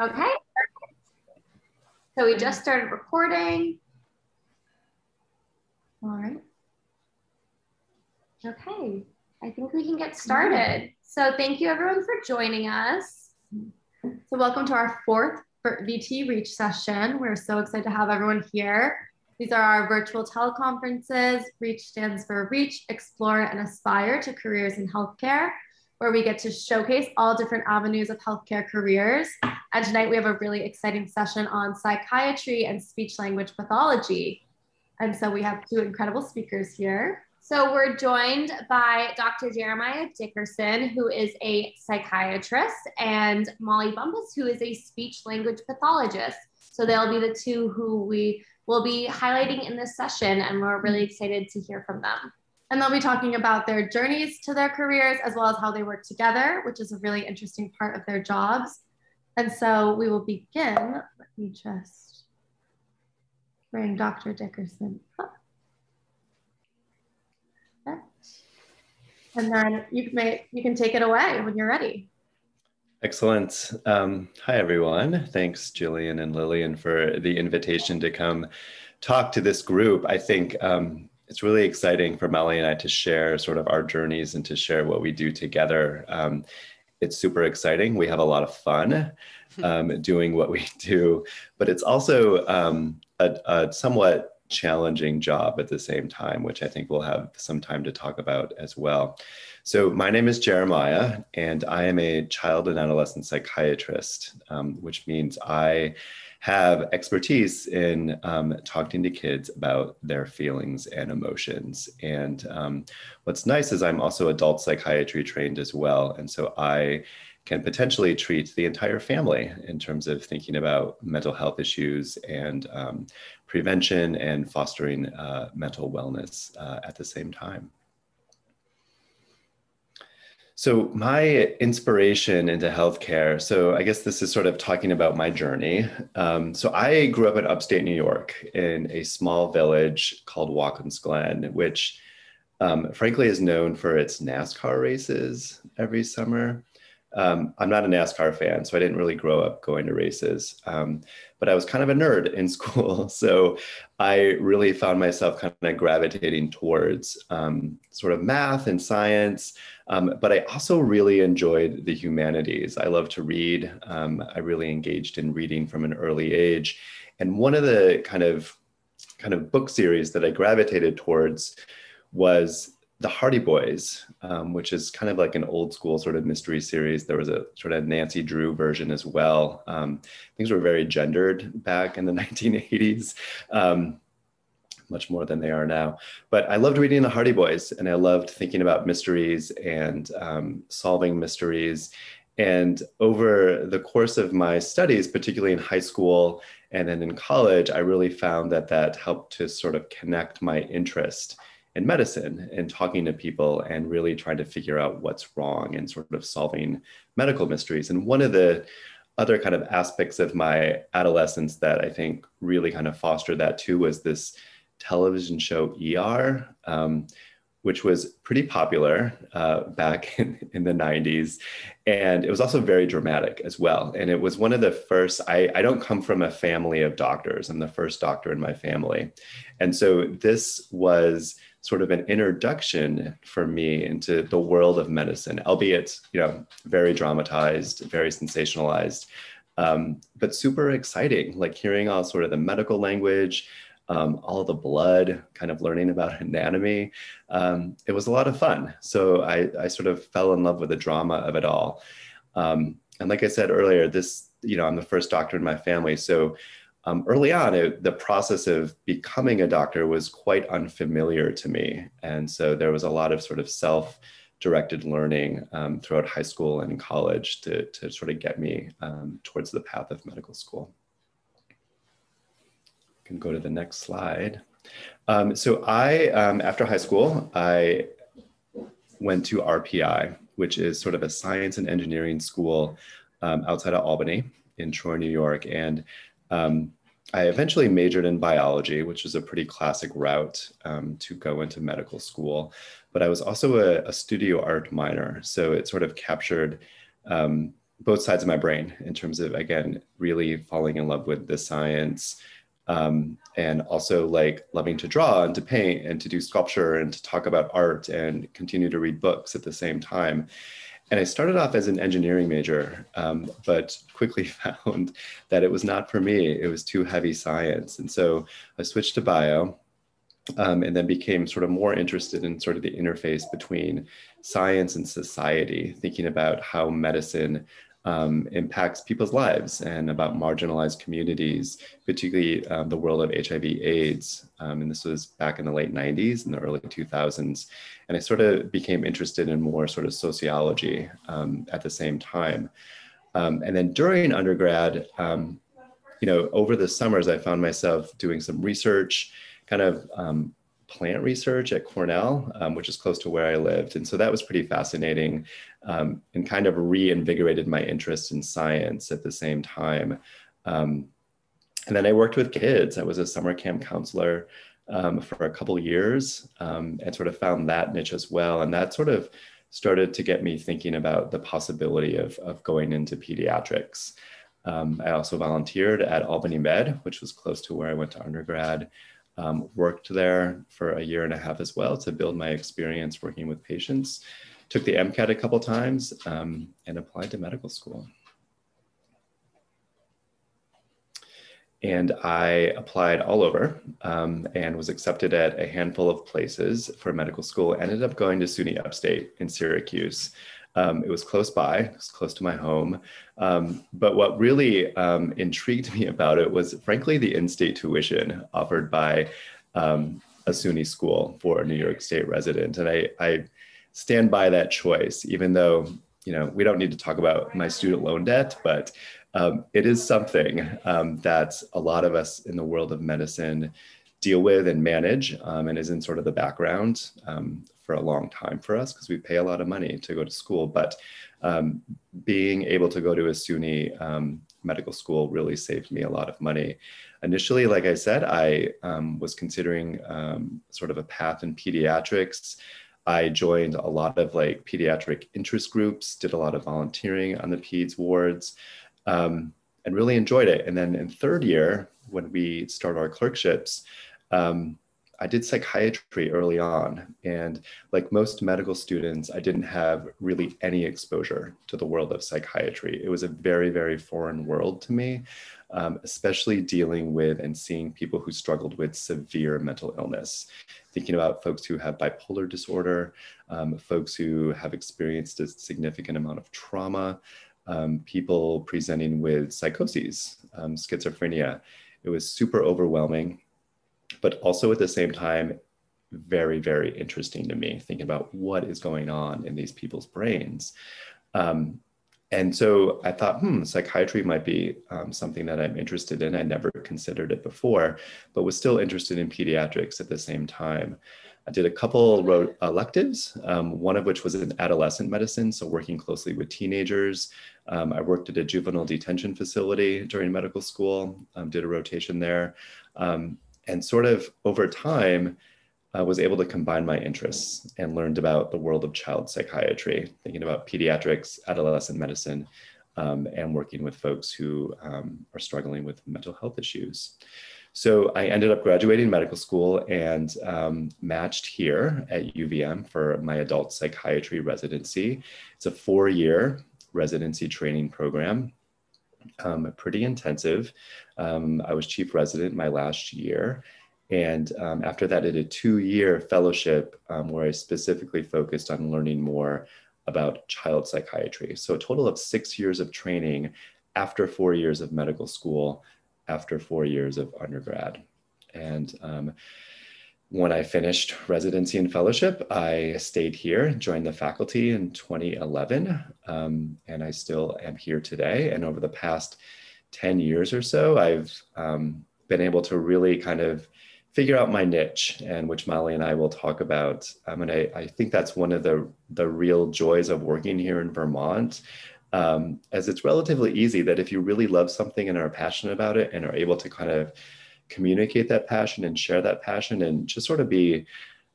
Okay. So we just started recording. All right. Okay, I think we can get started. So thank you everyone for joining us. So welcome to our fourth VT Reach session. We're so excited to have everyone here. These are our virtual teleconferences. REACH stands for Reach, Explore, and Aspire to Careers in Healthcare where we get to showcase all different avenues of healthcare careers. And tonight we have a really exciting session on psychiatry and speech language pathology. And so we have two incredible speakers here. So we're joined by Dr. Jeremiah Dickerson, who is a psychiatrist, and Molly Bumpas, who is a speech language pathologist. So they'll be the two who we will be highlighting in this session, and we're really excited to hear from them. And they'll be talking about their journeys to their careers as well as how they work together, which is a really interesting part of their jobs. And so we will begin. Let me just bring Dr. Dickerson up. And then you may you can take it away when you're ready. Excellent. Um, hi, everyone. Thanks, Jillian and Lillian, for the invitation to come talk to this group. I think um, it's really exciting for Melly and I to share sort of our journeys and to share what we do together. Um, it's super exciting. We have a lot of fun um, doing what we do, but it's also um, a, a, somewhat challenging job at the same time, which I think we'll have some time to talk about as well. So, my name is Jeremiah, and I am a child and adolescent psychiatrist, um, which means I have expertise in um, talking to kids about their feelings and emotions. And um, what's nice is I'm also adult psychiatry trained as well. And so I can potentially treat the entire family in terms of thinking about mental health issues and um, prevention and fostering uh, mental wellness uh, at the same time. So, my inspiration into healthcare. So, I guess this is sort of talking about my journey. Um, so, I grew up in upstate New York in a small village called Watkins Glen, which um, frankly is known for its NASCAR races every summer. Um, I'm not a NASCAR fan, so I didn't really grow up going to races. Um, but I was kind of a nerd in school. So I really found myself kind of gravitating towards um, sort of math and science. Um, but I also really enjoyed the humanities. I love to read. Um, I really engaged in reading from an early age. And one of the kind of kind of book series that I gravitated towards was the Hardy Boys, um, which is kind of like an old school sort of mystery series. There was a sort of Nancy Drew version as well. Um, things were very gendered back in the 1980s, um, much more than they are now. But I loved reading the Hardy Boys and I loved thinking about mysteries and um, solving mysteries. And over the course of my studies, particularly in high school and then in college, I really found that that helped to sort of connect my interest in medicine and talking to people and really trying to figure out what's wrong and sort of solving medical mysteries. And one of the other kind of aspects of my adolescence that I think really kind of fostered that too was this television show ER, um, which was pretty popular uh, back in, in, the 90s. And it was also very dramatic as well. And it was one of the first, I, I don't come from a family of doctors, I'm the first doctor in my family. And so this was sort of an introduction for me into the world of medicine, albeit you know very dramatized, very sensationalized, um, but super exciting. Like hearing all sort of the medical language, um, all the blood, kind of learning about anatomy. Um, it was a lot of fun. So I, I sort of fell in love with the drama of it all. Um, and like I said earlier, this you know I'm the first doctor in my family, so um, early on, it, the process of becoming a doctor was quite unfamiliar to me. And so there was a lot of sort of self directed learning um, throughout high school and college to, to sort of get me um, towards the path of medical school. can go to the next slide. Um, so I, um, after high school, I went to RPI, which is sort of a science and engineering school um, outside of Albany in Troy, New York. And um, I eventually majored in biology, which is a pretty classic route um, to go into medical school. But I was also a, a, studio art minor. So it sort of captured um, both sides of my brain in terms of again really falling in love with the science um, and also like loving to draw and to paint and to do sculpture and to talk about art and continue to read books at the same time and I started off as an engineering major, um, but quickly found that it was not for me. It was too heavy science. And so I switched to bio um, and then became sort of more interested in sort of the interface between science and society, thinking about how medicine um, impacts people's lives and about marginalized communities, particularly um, the world of HIV AIDS. Um, and this was back in the late 90s and the early 2000s. And I sort of became interested in more sort of sociology um, at the same time. Um, and then during undergrad, um, you know, over the summers, I found myself doing some research, kind of plant research at Cornell, um, which is close to where I lived. And so that was pretty fascinating um, and kind of reinvigorated my interest in science at the same time. Um, and then I worked with kids. I was a summer camp counselor um, for a couple years um, and sort of found that niche as well. And that sort of started to get me thinking about the possibility of, of going into pediatrics. Um, I also volunteered at Albany Med, which was close to where I went to undergrad um, worked there for a year and a half as well to build my experience working with patients. Took the MCAT a couple times um, and applied to medical school. And I applied all over um, and was accepted at a handful of places for medical school. Ended up going to SUNY Upstate in Syracuse. Um, it was close by, it was close to my home. Um, but what really um, intrigued me about it was, frankly, the in state tuition offered by um, a SUNY school for a New York State resident. And I, I stand by that choice, even though you know we don't need to talk about my student loan debt, but um, it is something um, that a lot of us in the world of medicine deal with and manage um, and is in sort of the background um, for a long time for us because we pay a lot of money to go to school. But um, being able to go to a SUNY um, medical school really saved me a lot of money. Initially, like I said, I um, was considering um, sort of a path in pediatrics. I joined a lot of like pediatric interest groups, did a lot of volunteering on the peds wards, um, and really enjoyed it. And then in third year, when we start our clerkships, um, I did psychiatry early on. And like most medical students, I didn't have really any exposure to the world of psychiatry. It was a very, very foreign world to me, um, especially dealing with and seeing people who struggled with severe mental illness. Thinking about folks who have bipolar disorder, um, folks who have experienced a significant amount of trauma, um, people presenting with psychoses, um, schizophrenia. It was super overwhelming but also at the same time, very, very interesting to me, thinking about what is going on in these people's brains. Um, and so I thought, hmm, psychiatry might be um, something that I'm interested in. I never considered it before, but was still interested in pediatrics at the same time. I did a couple electives, um, one of which was in adolescent medicine, so working closely with teenagers. Um, I worked at a juvenile detention facility during medical school, um, did a rotation there. And sort of over time uh, was able to combine my interests and learned about the world of child psychiatry thinking about pediatrics adolescent medicine um, and working with folks who um, are struggling with mental health issues. So i ended up graduating medical school and um, matched here at uvm for my adult psychiatry residency. It's a four-year residency training program um, pretty intensive. Um, I was chief resident my last year. And um, after that, I did a two year fellowship um, where I specifically focused on learning more about child psychiatry. So, a total of six years of training after four years of medical school, after four years of undergrad. And um, when I finished residency and fellowship, I stayed here, joined the faculty in 2011, um, and I still am here today. And over the past 10 years or so, I've um, been able to really kind of figure out my niche, and which Molly and I will talk about. Um, and I, I think that's one of the, the real joys of working here in Vermont. Um, as it's relatively easy that if you really love something and are passionate about it and are able to kind of communicate that passion and share that passion and just sort of be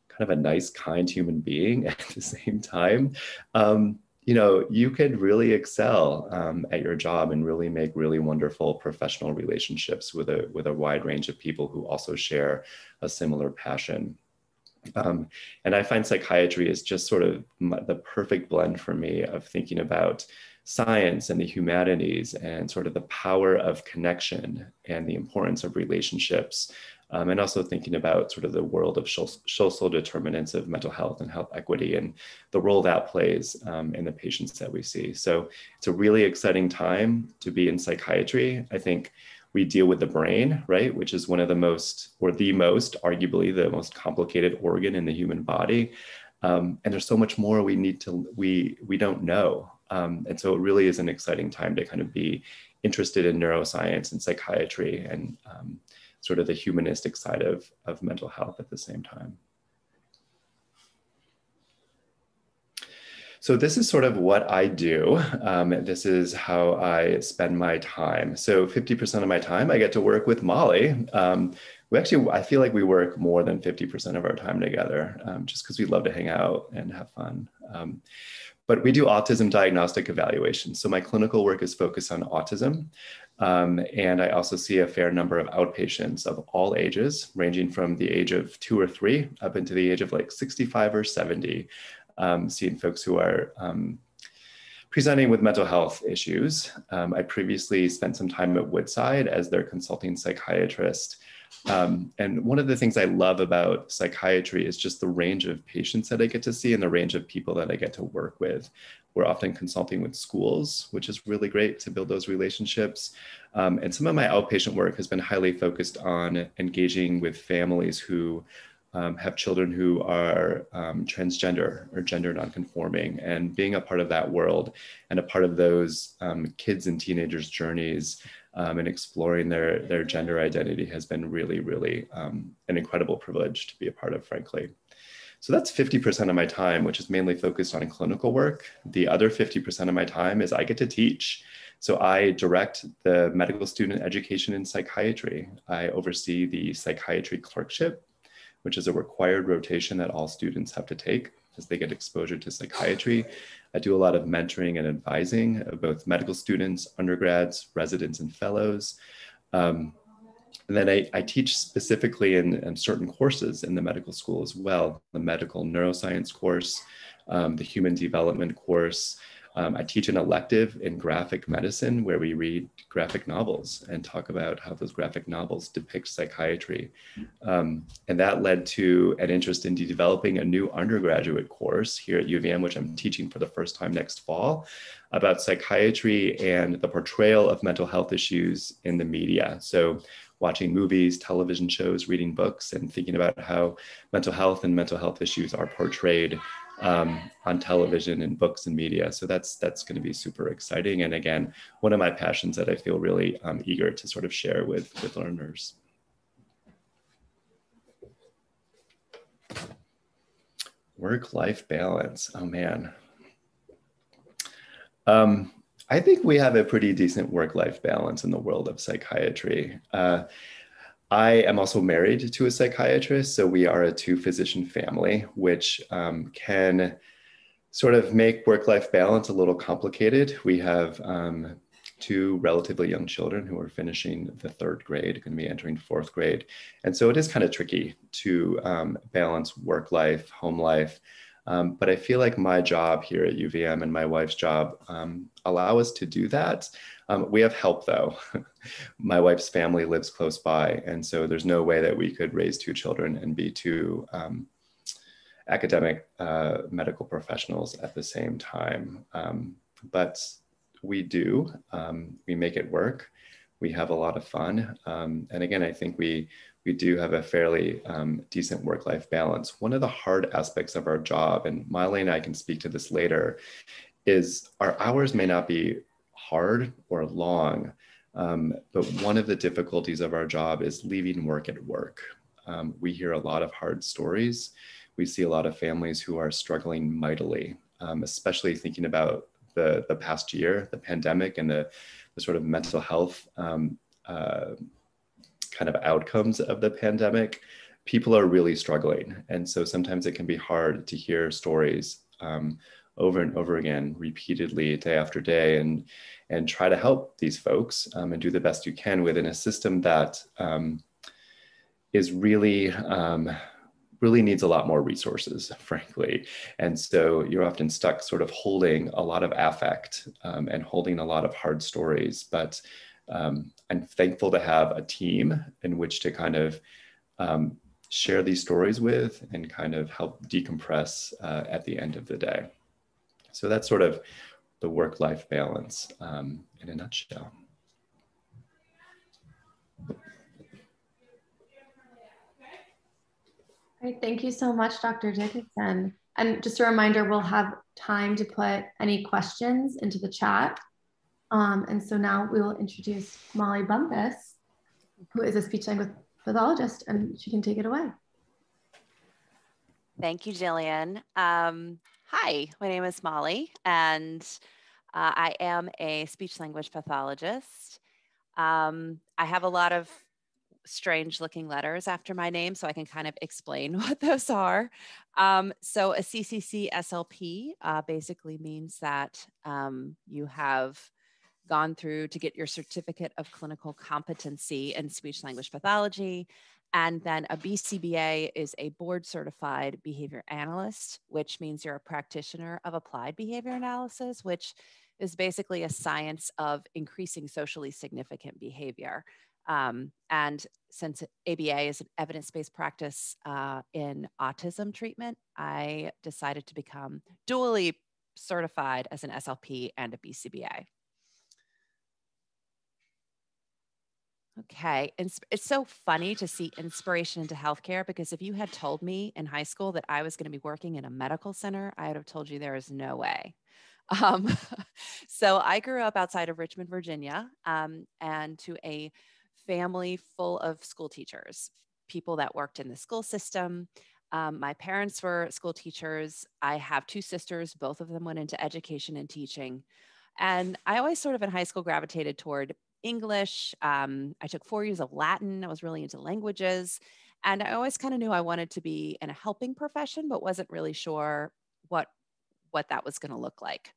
kind of a nice, kind human being at the same time, um, you know, you could really excel um, at your job and really make really wonderful professional relationships with a with a wide range of people who also share a similar passion. Um, and I find psychiatry is just sort of the perfect blend for me of thinking about science and the humanities and sort of the power of connection and the importance of relationships um, and also thinking about sort of the world of social determinants of mental health and health equity and the role that plays um, in the patients that we see. So it's a really exciting time to be in psychiatry. I think we deal with the brain, right, which is one of the most, or the most, arguably the most complicated organ in the human body. Um, and there's so much more we need to, we, we don't know. Um, and so it really is an exciting time to kind of be interested in neuroscience and psychiatry and um, sort of the humanistic side of, of mental health at the same time. So this is sort of what I do. Um, this is how I spend my time. So 50% of my time I get to work with Molly. Um, we actually, I feel like we work more than 50% of our time together um, just because we love to hang out and have fun. But we do autism diagnostic evaluation. So my clinical work is focused on autism. Um, and I also see a fair number of outpatients of all ages, ranging from the age of two or three up into the age of like 65 or 70, um, seeing folks who are um, presenting with mental health issues. Um, I previously spent some time at Woodside as their consulting psychiatrist. Um, and one of the things I love about psychiatry is just the range of patients that I get to see and the range of people that I get to work with. We're often consulting with schools, which is really great to build those relationships. Um, and some of my outpatient work has been highly focused on engaging with families who um, have children who are um, transgender or gender nonconforming and being a part of that world and a part of those um, kids and teenagers' journeys um, and exploring their, their gender identity has been really, really um, an incredible privilege to be a part of, frankly. So that's 50% of my time, which is mainly focused on clinical work. The other 50% of my time is I get to teach. So I direct the medical student education in psychiatry. I oversee the psychiatry clerkship, which is a required rotation that all students have to take as they get exposure to psychiatry. I do a lot of mentoring and advising of both medical students, undergrads, residents, and fellows. Um, and then I, I teach specifically in, in, certain courses in the medical school as well the medical neuroscience course, um, the human development course, um, I teach an elective in graphic medicine where we read graphic novels and talk about how those graphic novels depict psychiatry. Um, and that led to an interest in developing a new undergraduate course here at UVM, which I'm teaching for the first time next fall, about psychiatry and the portrayal of mental health issues in the media. So watching movies, television shows, reading books, and thinking about how mental health and mental health issues are portrayed um, on television and books and media. So that's that's going to be super exciting. And again, one of my passions that I feel really um, eager to sort of share with with learners. Work-life balance. Oh man. Um, I think we have a pretty decent work-life balance in the world of psychiatry. Uh, I am also married to a psychiatrist, so we are a two physician family, which um, can sort of make work life balance a little complicated. We have um, two relatively young children who are finishing the third grade, going to be entering fourth grade. And so it is kind of tricky to um, balance work life, home life. Um, but I feel like my job here at UVM and my wife's job um, allow us to do that. Um, we have help though. My wife's family lives close by, and so there's no way that we could raise two children and be two um, academic uh, medical professionals at the same time. Um, but we do. Um, we make it work. We have a lot of fun, um, and again, I think we we do have a fairly um, decent work-life balance. One of the hard aspects of our job, and Miley and I can speak to this later, is our hours may not be hard or long. Um, but one of the difficulties of our job is leaving work at work. Um, we hear a lot of hard stories. We see a lot of families who are struggling mightily, um, especially thinking about the, the past year, the pandemic, and the, the sort of mental health um, uh, kind of outcomes of the pandemic. People are really struggling. And so sometimes it can be hard to hear stories um, over and over again, repeatedly, day after day, and and try to help these folks um, and do the best you can within a system that um, is really um, really needs a lot more resources, frankly. And so you're often stuck sort of holding a lot of affect um, and holding a lot of hard stories. But um, I'm thankful to have a team in which to kind of um, share these stories with and kind of help decompress uh, at the end of the day. So that's sort of the work life balance um, in a nutshell. Great. Thank you so much, Dr. Dickinson. And just a reminder, we'll have time to put any questions into the chat. Um, and so now we will introduce Molly Bumpas, who is a speech language pathologist, and she can take it away. Thank you, Jillian. Um, hi, my name is Molly, and uh, I am a speech language pathologist. Um, I have a lot of strange looking letters after my name, so I can kind of explain what those are. Um, so, a CCC SLP uh, basically means that um, you have gone through to get your certificate of clinical competency in speech language pathology. And then a BCBA is a board certified behavior analyst, which means you're a practitioner of applied behavior analysis, which is basically a science of increasing socially significant behavior. Um, and since ABA is an evidence based practice uh, in autism treatment, I decided to become dually certified as an SLP and a BCBA. Okay. And it's so funny to see inspiration into healthcare because if you had told me in high school that I was going to be working in a medical center, I would have told you there is no way. Um, so I grew up outside of Richmond, Virginia, um, and to a family full of school teachers, people that worked in the school system. Um, my parents were school teachers. I have two sisters, both of them went into education and teaching. And I always sort of in high school gravitated toward English. Um, I took four years of Latin. I was really into languages. And I always kind of knew I wanted to be in a helping profession, but wasn't really sure what, what that was going to look like.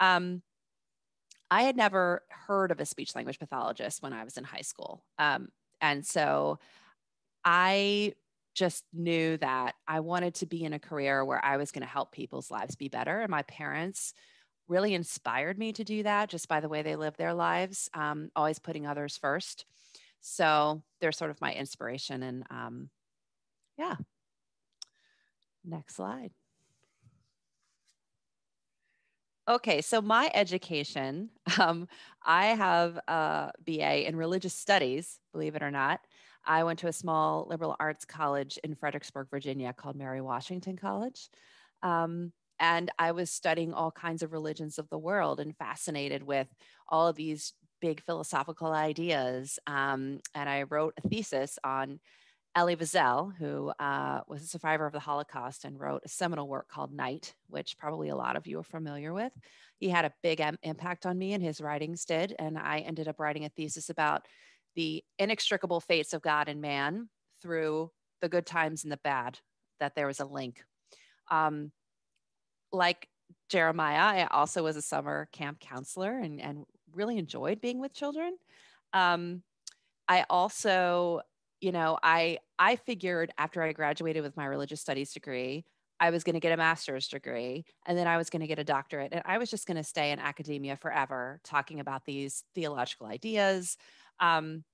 Um, I had never heard of a speech language pathologist when I was in high school. Um, and so I just knew that I wanted to be in a career where I was going to help people's lives be better. And my parents really inspired me to do that just by the way they live their lives, um, always putting others first. So they're sort of my inspiration. And um, yeah. Next slide. Okay, so my education, um, I have a BA in religious studies, believe it or not. I went to a small liberal arts college in Fredericksburg, Virginia called Mary Washington College. Um, and I was studying all kinds of religions of the world and fascinated with all of these big philosophical ideas. Um, and I wrote a thesis on Elie Wiesel, who uh, was a survivor of the Holocaust and wrote a seminal work called Night, which probably a lot of you are familiar with. He had a big impact on me, and his writings did. And I ended up writing a thesis about the inextricable fates of God and man through the good times and the bad, that there was a link. Um, like Jeremiah, I also was a summer camp counselor and, and really enjoyed being with children. Um, I also, you know, I I figured after I graduated with my religious studies degree, I was going to get a master's degree and then I was going to get a doctorate. And I was just going to stay in academia forever talking about these theological ideas. Um,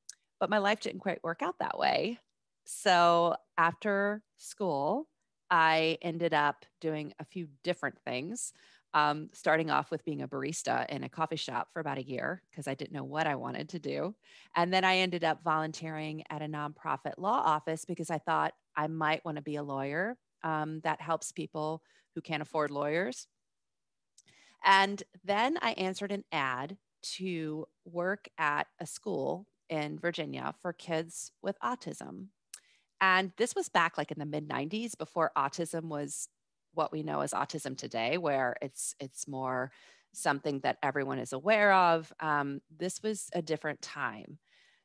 but my life didn't quite work out that way. So after school, I ended up doing a few different things. Um, starting off with being a barista in a coffee shop for about a year because I didn't know what I wanted to do. And then I ended up volunteering at a nonprofit law office because I thought I might want to be a lawyer um, that helps people who can't afford lawyers. And then I answered an ad to work at a school in Virginia for kids with autism. And this was back like in the mid 90s before autism was what we know as autism today, where it's it's more something that everyone is aware of. Um, this was a different time.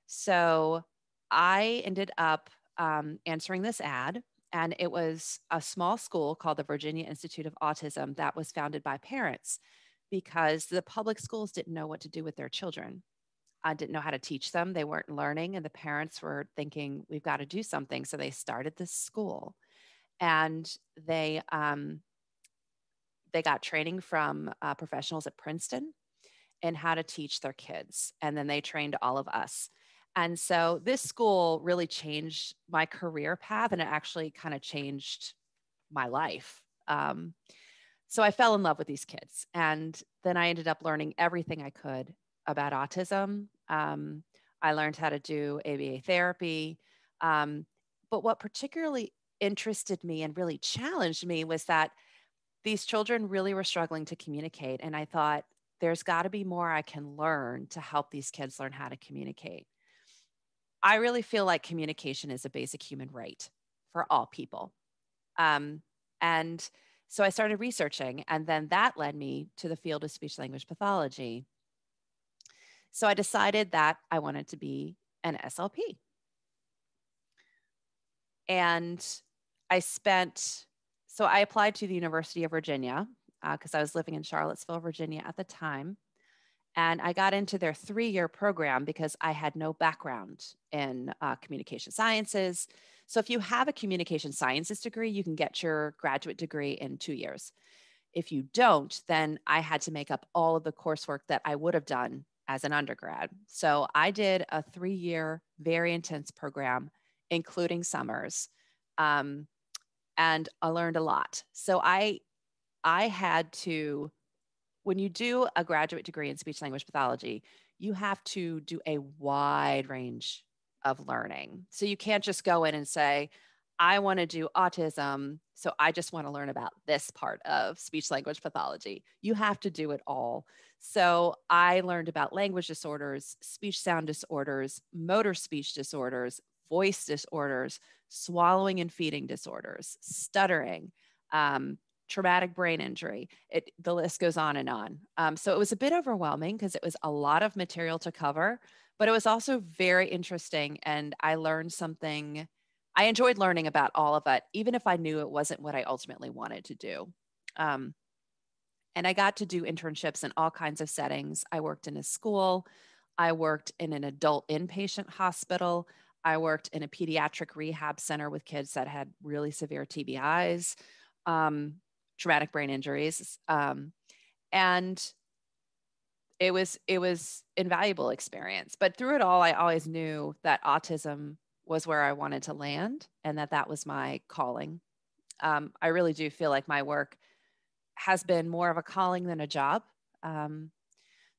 So I ended up um, answering this ad and it was a small school called the Virginia Institute of Autism that was founded by parents because the public schools didn't know what to do with their children. I didn't know how to teach them. They weren't learning, and the parents were thinking, we've got to do something. So they started this school and they, um, they got training from uh, professionals at Princeton in how to teach their kids. And then they trained all of us. And so this school really changed my career path and it actually kind of changed my life. Um, so I fell in love with these kids. And then I ended up learning everything I could about autism. Um, I learned how to do ABA therapy. Um, but what particularly interested me and really challenged me was that these children really were struggling to communicate. And I thought, there's got to be more I can learn to help these kids learn how to communicate. I really feel like communication is a basic human right for all people. Um, and so I started researching, and then that led me to the field of speech language pathology. So I decided that I wanted to be an SLP. And I spent, so I applied to the University of Virginia because uh, I was living in Charlottesville, Virginia at the time. And I got into their three year program because I had no background in uh, communication sciences. So, if you have a communication sciences degree, you can get your graduate degree in two years. If you don't, then I had to make up all of the coursework that I would have done as an undergrad. So, I did a three year, very intense program, including summers. Um, and I learned a lot. So, I I had to when you do a graduate degree in speech language pathology, you have to do a wide range of learning. So you can't just go in and say, I want to do autism. So I just want to learn about this part of speech language pathology. You have to do it all. So I learned about language disorders, speech sound disorders, motor speech disorders, voice disorders, swallowing and feeding disorders, stuttering, um, traumatic brain injury. It, the list goes on and on. Um, so it was a bit overwhelming because it was a lot of material to cover, but it was also very interesting. And I learned something. I enjoyed learning about all of it, even if I knew it wasn't what I ultimately wanted to do. Um, and I got to do internships in all kinds of settings. I worked in a school, I worked in an adult inpatient hospital. I worked in a pediatric rehab center with kids that had really severe TBIs. Um, traumatic brain injuries. Um, and it was it was invaluable experience but through it all i always knew that autism was where i wanted to land and that that was my calling. Um, i really do feel like my work has been more of a calling than a job. Um,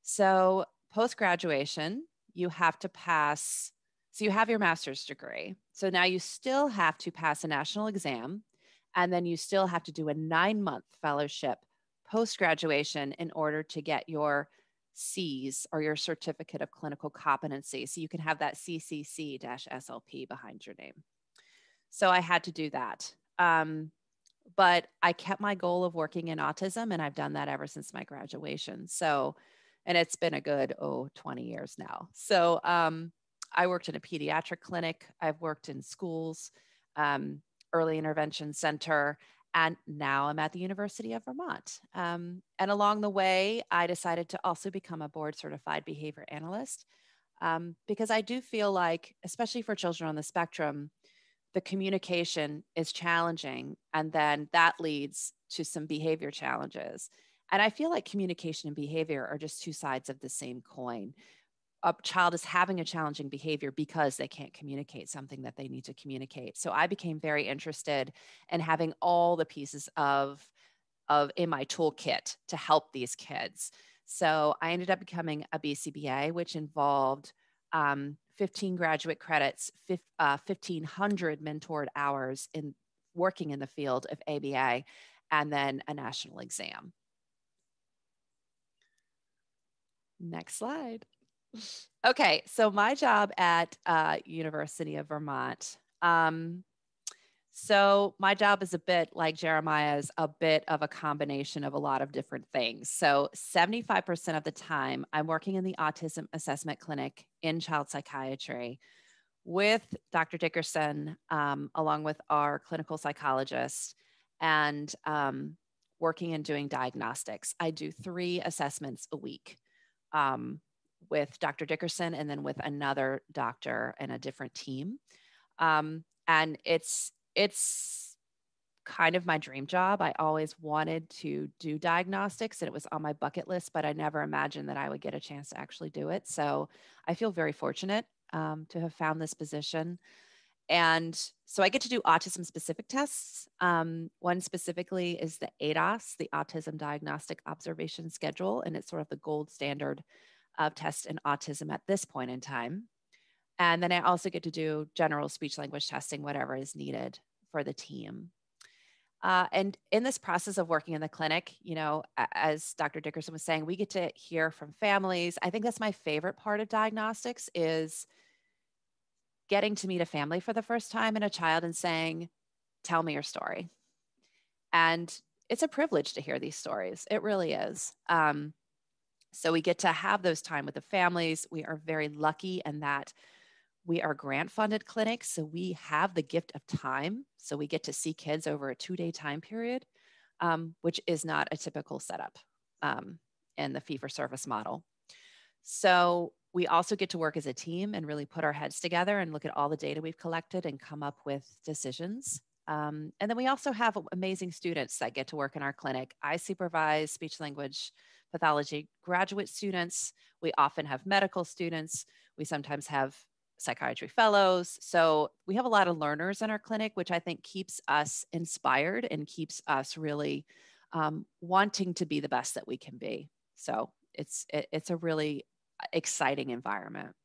so post graduation you have to pass so you have your master's degree. So now you still have to pass a national exam and then you still have to do a nine month fellowship post graduation in order to get your C's or your certificate of clinical competency. So you can have that CCC SLP behind your name. So I had to do that. Um, but I kept my goal of working in autism, and I've done that ever since my graduation. So, and it's been a good, oh, 20 years now. So um, I worked in a pediatric clinic, I've worked in schools. Um, Early Intervention Center. And now I'm at the University of Vermont. Um, and along the way, I decided to also become a board certified behavior analyst um, because I do feel like, especially for children on the spectrum, the communication is challenging. And then that leads to some behavior challenges. And I feel like communication and behavior are just two sides of the same coin a child is having a challenging behavior because they can't communicate something that they need to communicate. So I became very interested in having all the pieces of of in my toolkit to help these kids. So I ended up becoming a BCBA, which involved um, 15 graduate credits, uh, 1,500 mentored hours in working in the field of ABA, and then a national exam. Next slide. Okay, so my job at uh, University of Vermont. Um, so my job is a bit like Jeremiah's, a bit of a combination of a lot of different things. So 75% of the time, I'm working in the autism assessment clinic in child psychiatry, with Dr. Dickerson, um, along with our clinical psychologist, and um, working and doing diagnostics. I do three assessments a week um, with Dr. Dickerson and then with another doctor and a different team. Um, and it's it's kind of my dream job. I always wanted to do diagnostics and it was on my bucket list, but I never imagined that I would get a chance to actually do it. So I feel very fortunate um, to have found this position. And so I get to do autism specific tests. Um, one specifically is the ADOS, the Autism Diagnostic Observation Schedule, and it's sort of the gold standard of test in autism at this point in time. And then I also get to do general speech language testing, whatever is needed for the team. Uh, and in this process of working in the clinic, you know, as Dr. Dickerson was saying, we get to hear from families. I think that's my favorite part of diagnostics is getting to meet a family for the first time and a child and saying, Tell me your story. And it's a privilege to hear these stories. It really is. Um, so we get to have those time with the families. We are very lucky in that we are grant funded clinics. So we have the gift of time. So we get to see kids over a two day time period, um, which is not a typical setup um, in the fee for service model. So we also get to work as a team and really put our heads together and look at all the data we've collected and come up with decisions. Um, and then we also have amazing students that get to work in our clinic. I supervise speech language pathology graduate students. We often have medical students. We sometimes have psychiatry fellows. So we have a lot of learners in our clinic, which I think keeps us inspired and keeps us really um, wanting to be the best that we can be. So it's it, it's a really exciting environment.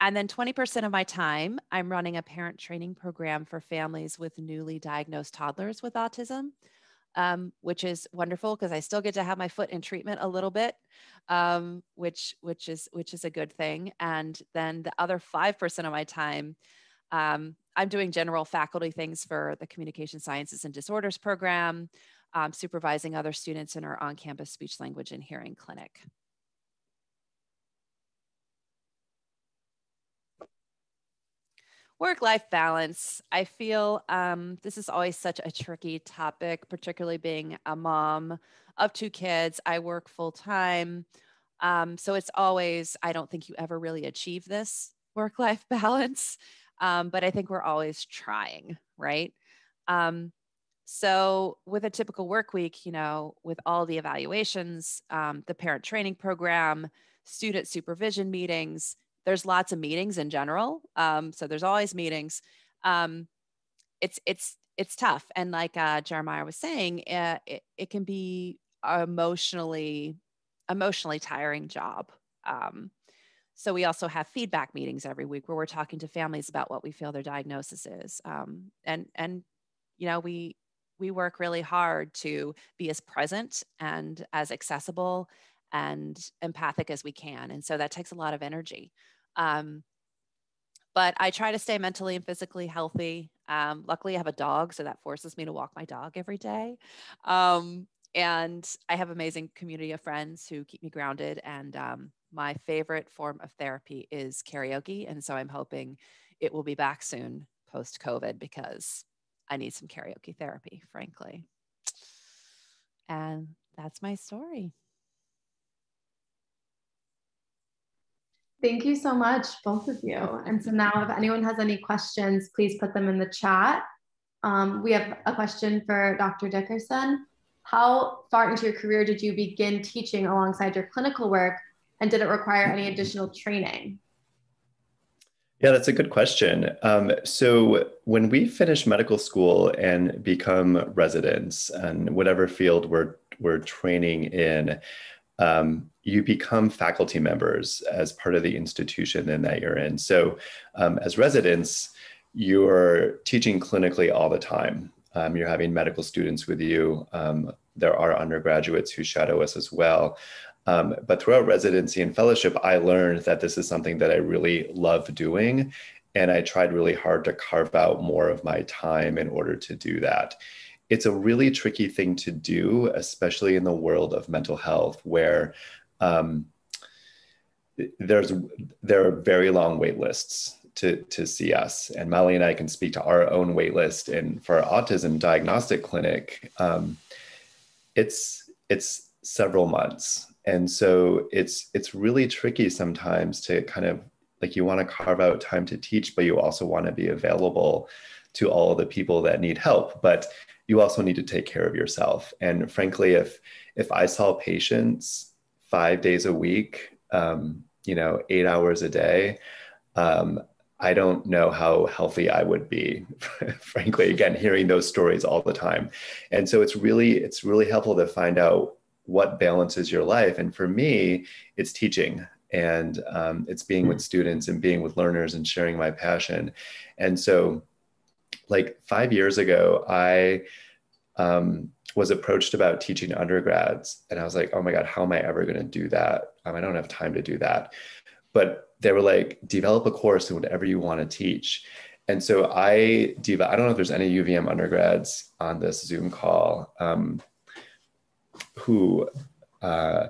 And then 20% of my time, I'm running a parent training program for families with newly diagnosed toddlers with autism, um, which is wonderful because I still get to have my foot in treatment a little bit, um, which which is which is a good thing. And then the other five percent of my time, um, I'm doing general faculty things for the Communication Sciences and Disorders program, um, supervising other students in our on-campus speech language and hearing clinic. Work life balance. I feel um, this is always such a tricky topic, particularly being a mom of two kids. I work full time. Um, so it's always, I don't think you ever really achieve this work life balance. Um, but I think we're always trying, right? Um, so with a typical work week, you know, with all the evaluations, um, the parent training program, student supervision meetings, there's lots of meetings in general. Um, so there's always meetings. Um, it's it's it's tough, and like uh, Jeremiah was saying, uh, it, it can be emotionally emotionally tiring job. Um, so we also have feedback meetings every week where we're talking to families about what we feel their diagnosis is, um, and and you know we we work really hard to be as present and as accessible and empathic as we can, and so that takes a lot of energy. Um, but I try to stay mentally and physically healthy. Um, luckily, I have a dog, so that forces me to walk my dog every day. Um, and I have amazing community of friends who keep me grounded. And um, my favorite form of therapy is karaoke. And so I'm hoping it will be back soon post COVID because I need some karaoke therapy, frankly. And that's my story. Thank you so much, both of you. And so now, if anyone has any questions, please put them in the chat. Um, we have a question for Dr. Dickerson. How far into your career did you begin teaching alongside your clinical work, and did it require any additional training? Yeah, that's a good question. Um, so, when we finish medical school and become residents, and whatever field we're we're training in, um, you become faculty members as part of the institution in that you're in. So, um, as residents, you're teaching clinically all the time. Um, you're having medical students with you. Um, there are undergraduates who shadow us as well. Um, but throughout residency and fellowship, I learned that this is something that I really love doing. And I tried really hard to carve out more of my time in order to do that it's a really tricky thing to do, especially in the world of mental health, where um, there's there are very long wait lists to, to see us. And Molly and I can speak to our own waitlist. And for our autism diagnostic clinic, um, it's it's several months. And so it's it's really tricky sometimes to kind of like you want to carve out time to teach, but you also want to be available to all the people that need help. But you also need to take care of yourself. And frankly, if if I saw patients five days a week, um, you know, eight hours a day, um, I don't know how healthy I would be, frankly, again, hearing those stories all the time. And so it's really, it's really helpful to find out what balances your life. And for me, it's teaching and um, it's being with students and being with learners and sharing my passion. And so, like five years ago, I um, was approached about teaching undergrads, and I was like, oh my God, how am I ever going to do that? Um, I don't have time to do that. But they were like, develop a course in whatever you want to teach. And so I, Diva, I don't know if there's any UVM undergrads on this Zoom call um, who, uh,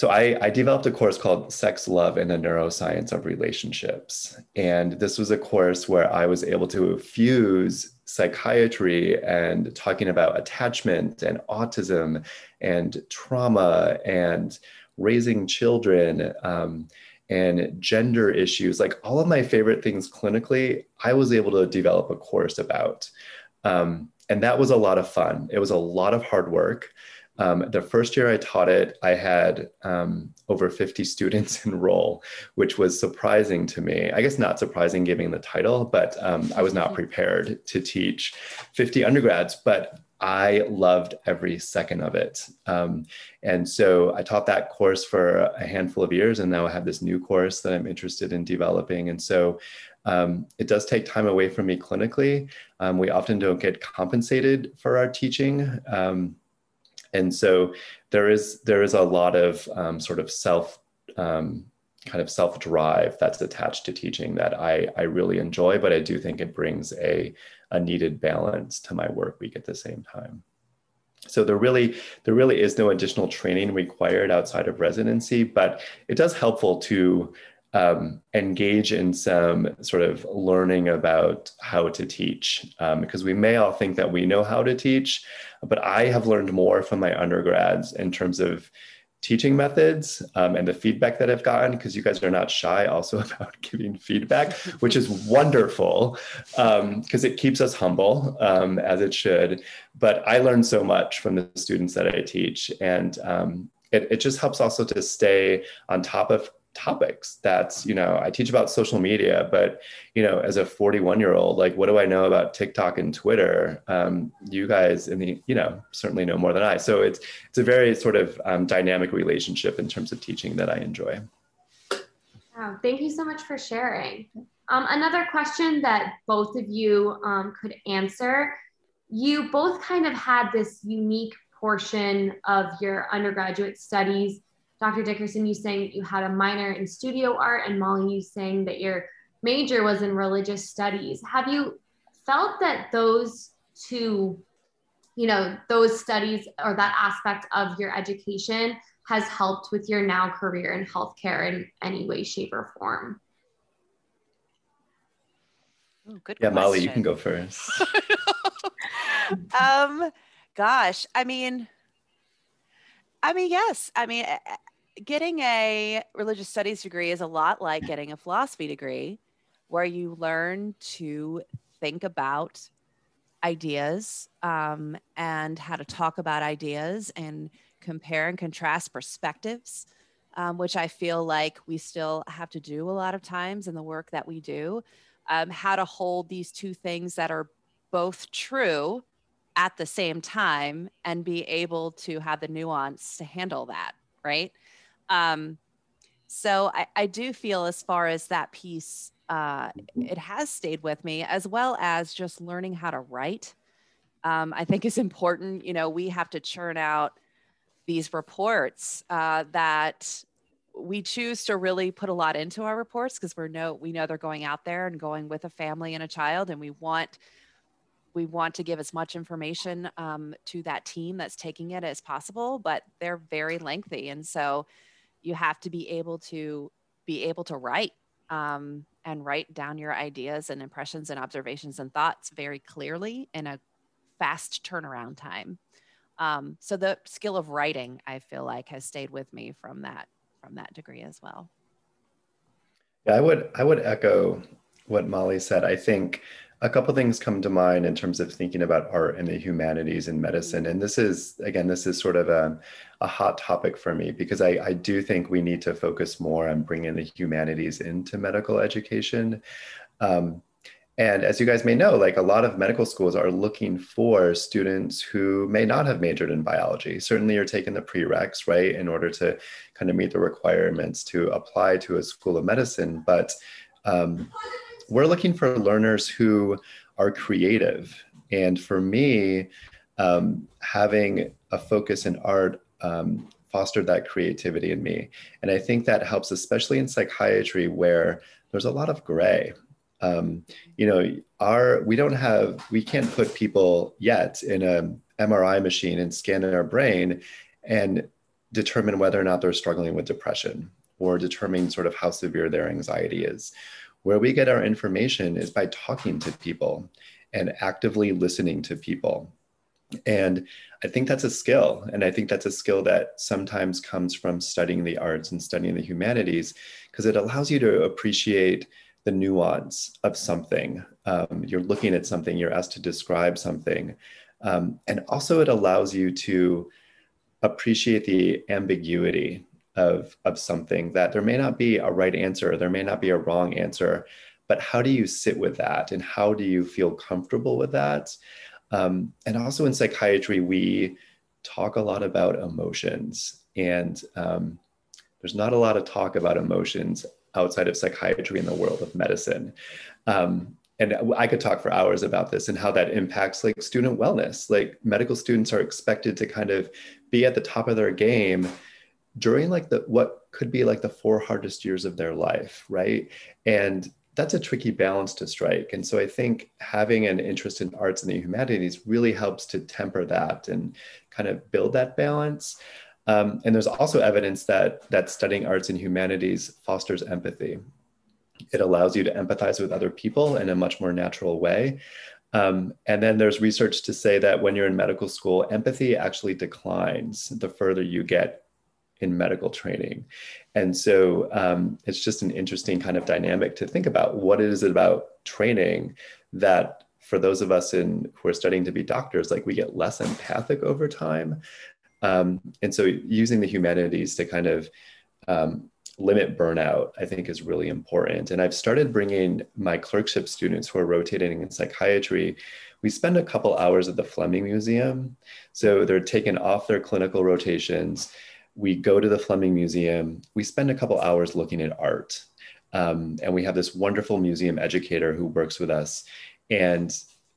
so I, I, developed a course called Sex, Love, and the Neuroscience of Relationships. And this was a course where I was able to fuse psychiatry and talking about attachment and autism and trauma and raising children. Um, and gender issues, like all of my favorite things clinically, I was able to develop a course about. Um, and that was a lot of fun. It was a lot of hard work. Um, the first year I taught it, I had um, over 50 students enroll, which was surprising to me. I guess not surprising given the title, but um, I was not prepared to teach 50 undergrads. But I loved every second of it. Um, and so I taught that course for a handful of years, and now I have this new course that I'm interested in developing. And so um, it does take time away from me clinically. Um, we often don't get compensated for our teaching. Um, and so there is there is a lot of um, sort of self um, kind of self drive that's attached to teaching that I, I really enjoy, but I do think it brings a, a needed balance to my work week at the same time. So there really there really is no additional training required outside of residency, but it does helpful to um, engage in some sort of learning about how to teach um, because we may all think that we know how to teach, but I have learned more from my undergrads in terms of teaching methods um, and the feedback that I've gotten, because you guys are not shy also about giving feedback, which is wonderful because um, it keeps us humble um, as it should. But I learned so much from the students that I teach. And um, it, it just helps also to stay on top of topics that's you know i teach about social media but you know as a 41 year old like what do i know about tiktok and twitter? Um, you guys in the you know certainly know more than i. So it's it's a very sort of um, dynamic relationship in terms of teaching that i enjoy. Wow thank you so much for sharing. Um, another question that both of you um, could answer. You both kind of had this unique portion of your undergraduate studies Dr. Dickerson, you saying you had a minor in studio art, and Molly, you saying that your major was in religious studies. Have you felt that those two, you know, those studies or that aspect of your education has helped with your now career in healthcare in any way, shape, or form? Ooh, good yeah, question. Molly, you can go first. um, gosh, I mean, I mean, yes. I mean, getting a religious studies degree is a lot like getting a philosophy degree, where you learn to think about ideas um, and how to talk about ideas and compare and contrast perspectives, um, which I feel like we still have to do a lot of times in the work that we do. Um, how to hold these two things that are both true at the same time and be able to have the nuance to handle that, right? Um, so I, I do feel as far as that piece, uh, it has stayed with me as well as just learning how to write. Um, I think is important. You know, we have to churn out these reports uh, that we choose to really put a lot into our reports because we're know we know they're going out there and going with a family and a child, and we want we want to give as much information um, to that team that's taking it as possible, but they're very lengthy, and so you have to be able to be able to write um, and write down your ideas and impressions and observations and thoughts very clearly in a fast turnaround time. Um, so the skill of writing, I feel like, has stayed with me from that from that degree as well. Yeah, I would I would echo what Molly said. I think a couple things come to mind in terms of thinking about art and the humanities in medicine. And this is, again, this is sort of a, a hot topic for me because I, I do think we need to focus more on bringing the humanities into medical education. Um, and as you guys may know, like a lot of medical schools are looking for students who may not have majored in biology. Certainly, you're taking the prereqs, right, in order to kind of meet the requirements to apply to a school of medicine. But um, we're looking for learners who are creative. And for me, um, having a focus in art um, fostered that creativity in me. And I think that helps, especially in psychiatry, where there's a lot of gray. Um, you know, our we don't have we can't put people yet in a MRI machine and scan their brain and determine whether or not they're struggling with depression or determine sort of how severe their anxiety is. Where we get our information is by talking to people and actively listening to people. And I think that's a skill. And I think that's a skill that sometimes comes from studying the arts and studying the humanities, because it allows you to appreciate the nuance of something. Um, you're looking at something, you're asked to describe something. Um, and also, it allows you to appreciate the ambiguity of, of something that there may not be a right answer, there may not be a wrong answer, but how do you sit with that and how do you feel comfortable with that? Um, and also in psychiatry, we talk a lot about emotions, and um, there's not a lot of talk about emotions outside of psychiatry in the world of medicine. Um, and I could talk for hours about this and how that impacts like student wellness. Like medical students are expected to kind of be at the top of their game during like the what could be like the four hardest years of their life, right? And that's a tricky balance to strike. And so I think having an interest in arts and the humanities really helps to temper that and kind of build that balance. Um, and there's also evidence that that studying arts and humanities fosters empathy. It allows you to empathize with other people in a much more natural way. Um, and then there's research to say that when you're in medical school, empathy actually declines the further you get in medical training. And so um, it's just an interesting kind of dynamic to think about. What is it about training that for those of us in who are studying to be doctors, like we get less empathic over time? Um, and so using the humanities to kind of um, limit burnout, I think is really important. And I've started bringing my clerkship students who are rotating in psychiatry. We spend a couple hours at the Fleming Museum. So they're taken off their clinical rotations we go to the Fleming Museum. We spend a couple hours looking at art. Um, and we have this wonderful museum educator who works with us. And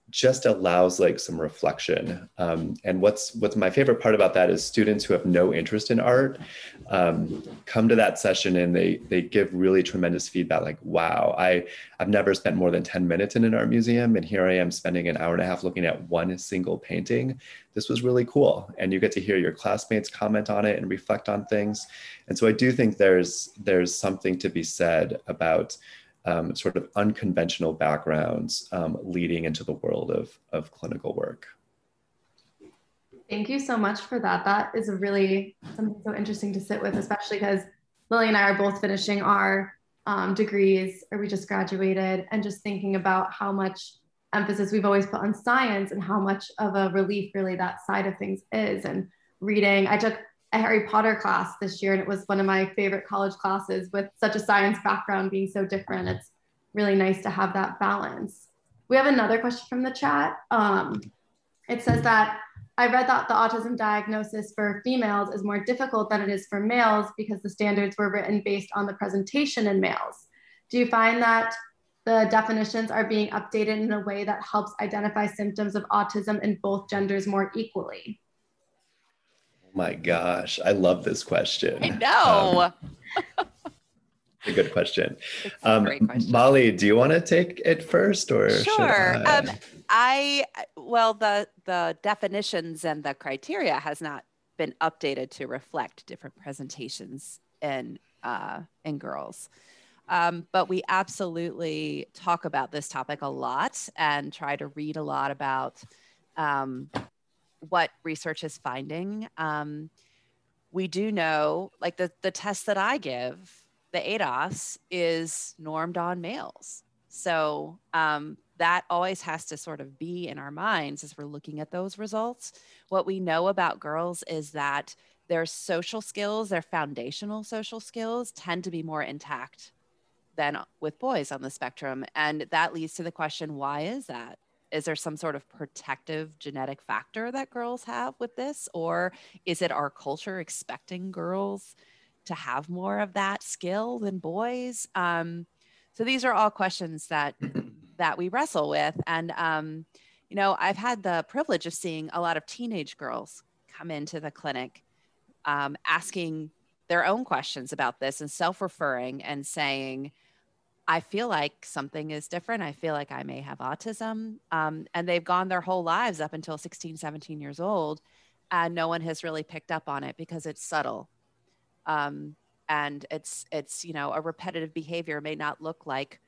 just allows like some reflection. Um, and what's what's my favorite part about that is students who have no interest in art um, come to that session and they they give really tremendous feedback. Like, wow, I I've never spent more than ten minutes in an art museum, and here I am spending an hour and a half looking at one single painting. This was really cool, and you get to hear your classmates comment on it and reflect on things. And so I do think there's there's something to be said about um, sort of unconventional backgrounds um, leading into the world of, of clinical work. Thank you so much for that. That is a really something so interesting to sit with, especially because Lily and I are both finishing our um, degrees, or we just graduated, and just thinking about how much emphasis we've always put on science and how much of a relief really that side of things is. And reading, I took a Harry Potter class this year, and it was one of my favorite college classes with such a science background being so different. It's really nice to have that balance. We have another question from the chat. Um, it says that I read that the autism diagnosis for females is more difficult than it is for males because the standards were written based on the presentation in males. Do you find that the definitions are being updated in a way that helps identify symptoms of autism in both genders more equally? My gosh, I love this question. I know. Um, a good question. Um, question. Molly, do you want to take it first, or sure? I? Um, I well, the the definitions and the criteria has not been updated to reflect different presentations in uh, in girls. Um, but we absolutely talk about this topic a lot and try to read a lot about um, what research is finding. Um, we do know, like the, the test that I give, the ADOS, is normed on males. So um, that always has to sort of be in our minds as we're looking at those results. What we know about girls is that their social skills, their foundational social skills, tend to be more intact than with boys on the spectrum. And that leads to the question why is that? Is there some sort of protective genetic factor that girls have with this? Or is it our culture expecting girls to have more of that skill than boys? Um, so these are all questions that that we wrestle with. And um, you know, I've had the privilege of seeing a lot of teenage girls come into the clinic um, asking their own questions about this and self-referring and saying, I feel like something is different. I feel like I may have autism. Um, and they've gone their whole lives up until 16, 17 years old. And no one has really picked up on it because it's subtle. Um, and it's, it's, you know, a repetitive behavior may not look like,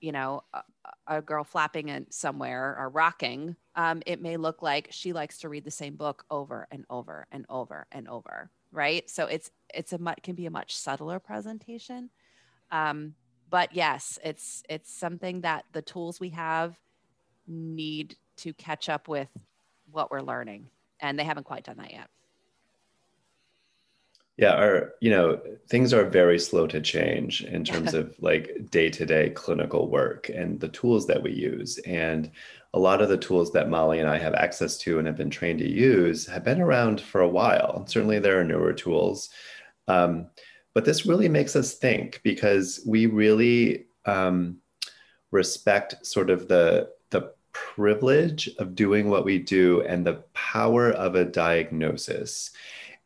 you know, a, a girl flapping in somewhere or rocking. Um, it may look like she likes to read the same book over and over and over and over. Right. So it's, it's a much, can be a much subtler presentation. Um, but yes, it's it's something that the tools we have need to catch up with what we're learning, and they haven't quite done that yet. Yeah, our you know things are very slow to change in terms of like day to day clinical work and the tools that we use, and a lot of the tools that Molly and I have access to and have been trained to use have been around for a while. Certainly, there are newer tools. Um, but this really makes us think because we really um, respect sort of the the privilege of doing what we do and the power of a diagnosis.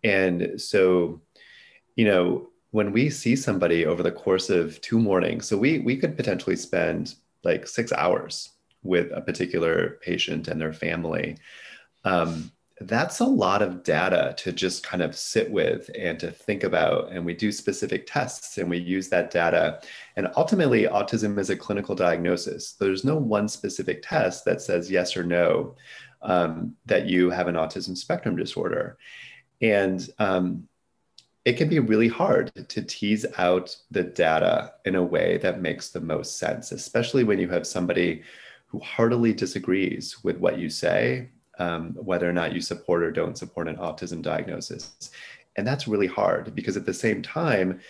And so, you know, when we see somebody over the course of two mornings, so we we could potentially spend like six hours with a particular patient and their family. Um, that's a lot of data to just kind of sit with and to think about. And we do specific tests and we use that data. And ultimately, autism is a clinical diagnosis. There's no one specific test that says yes or no um, that you have an autism spectrum disorder. And um, it can be really hard to tease out the data in a way that makes the most sense, especially when you have somebody who heartily disagrees with what you say um, whether or not you support or don't support an autism diagnosis. And that's really hard because at the same time,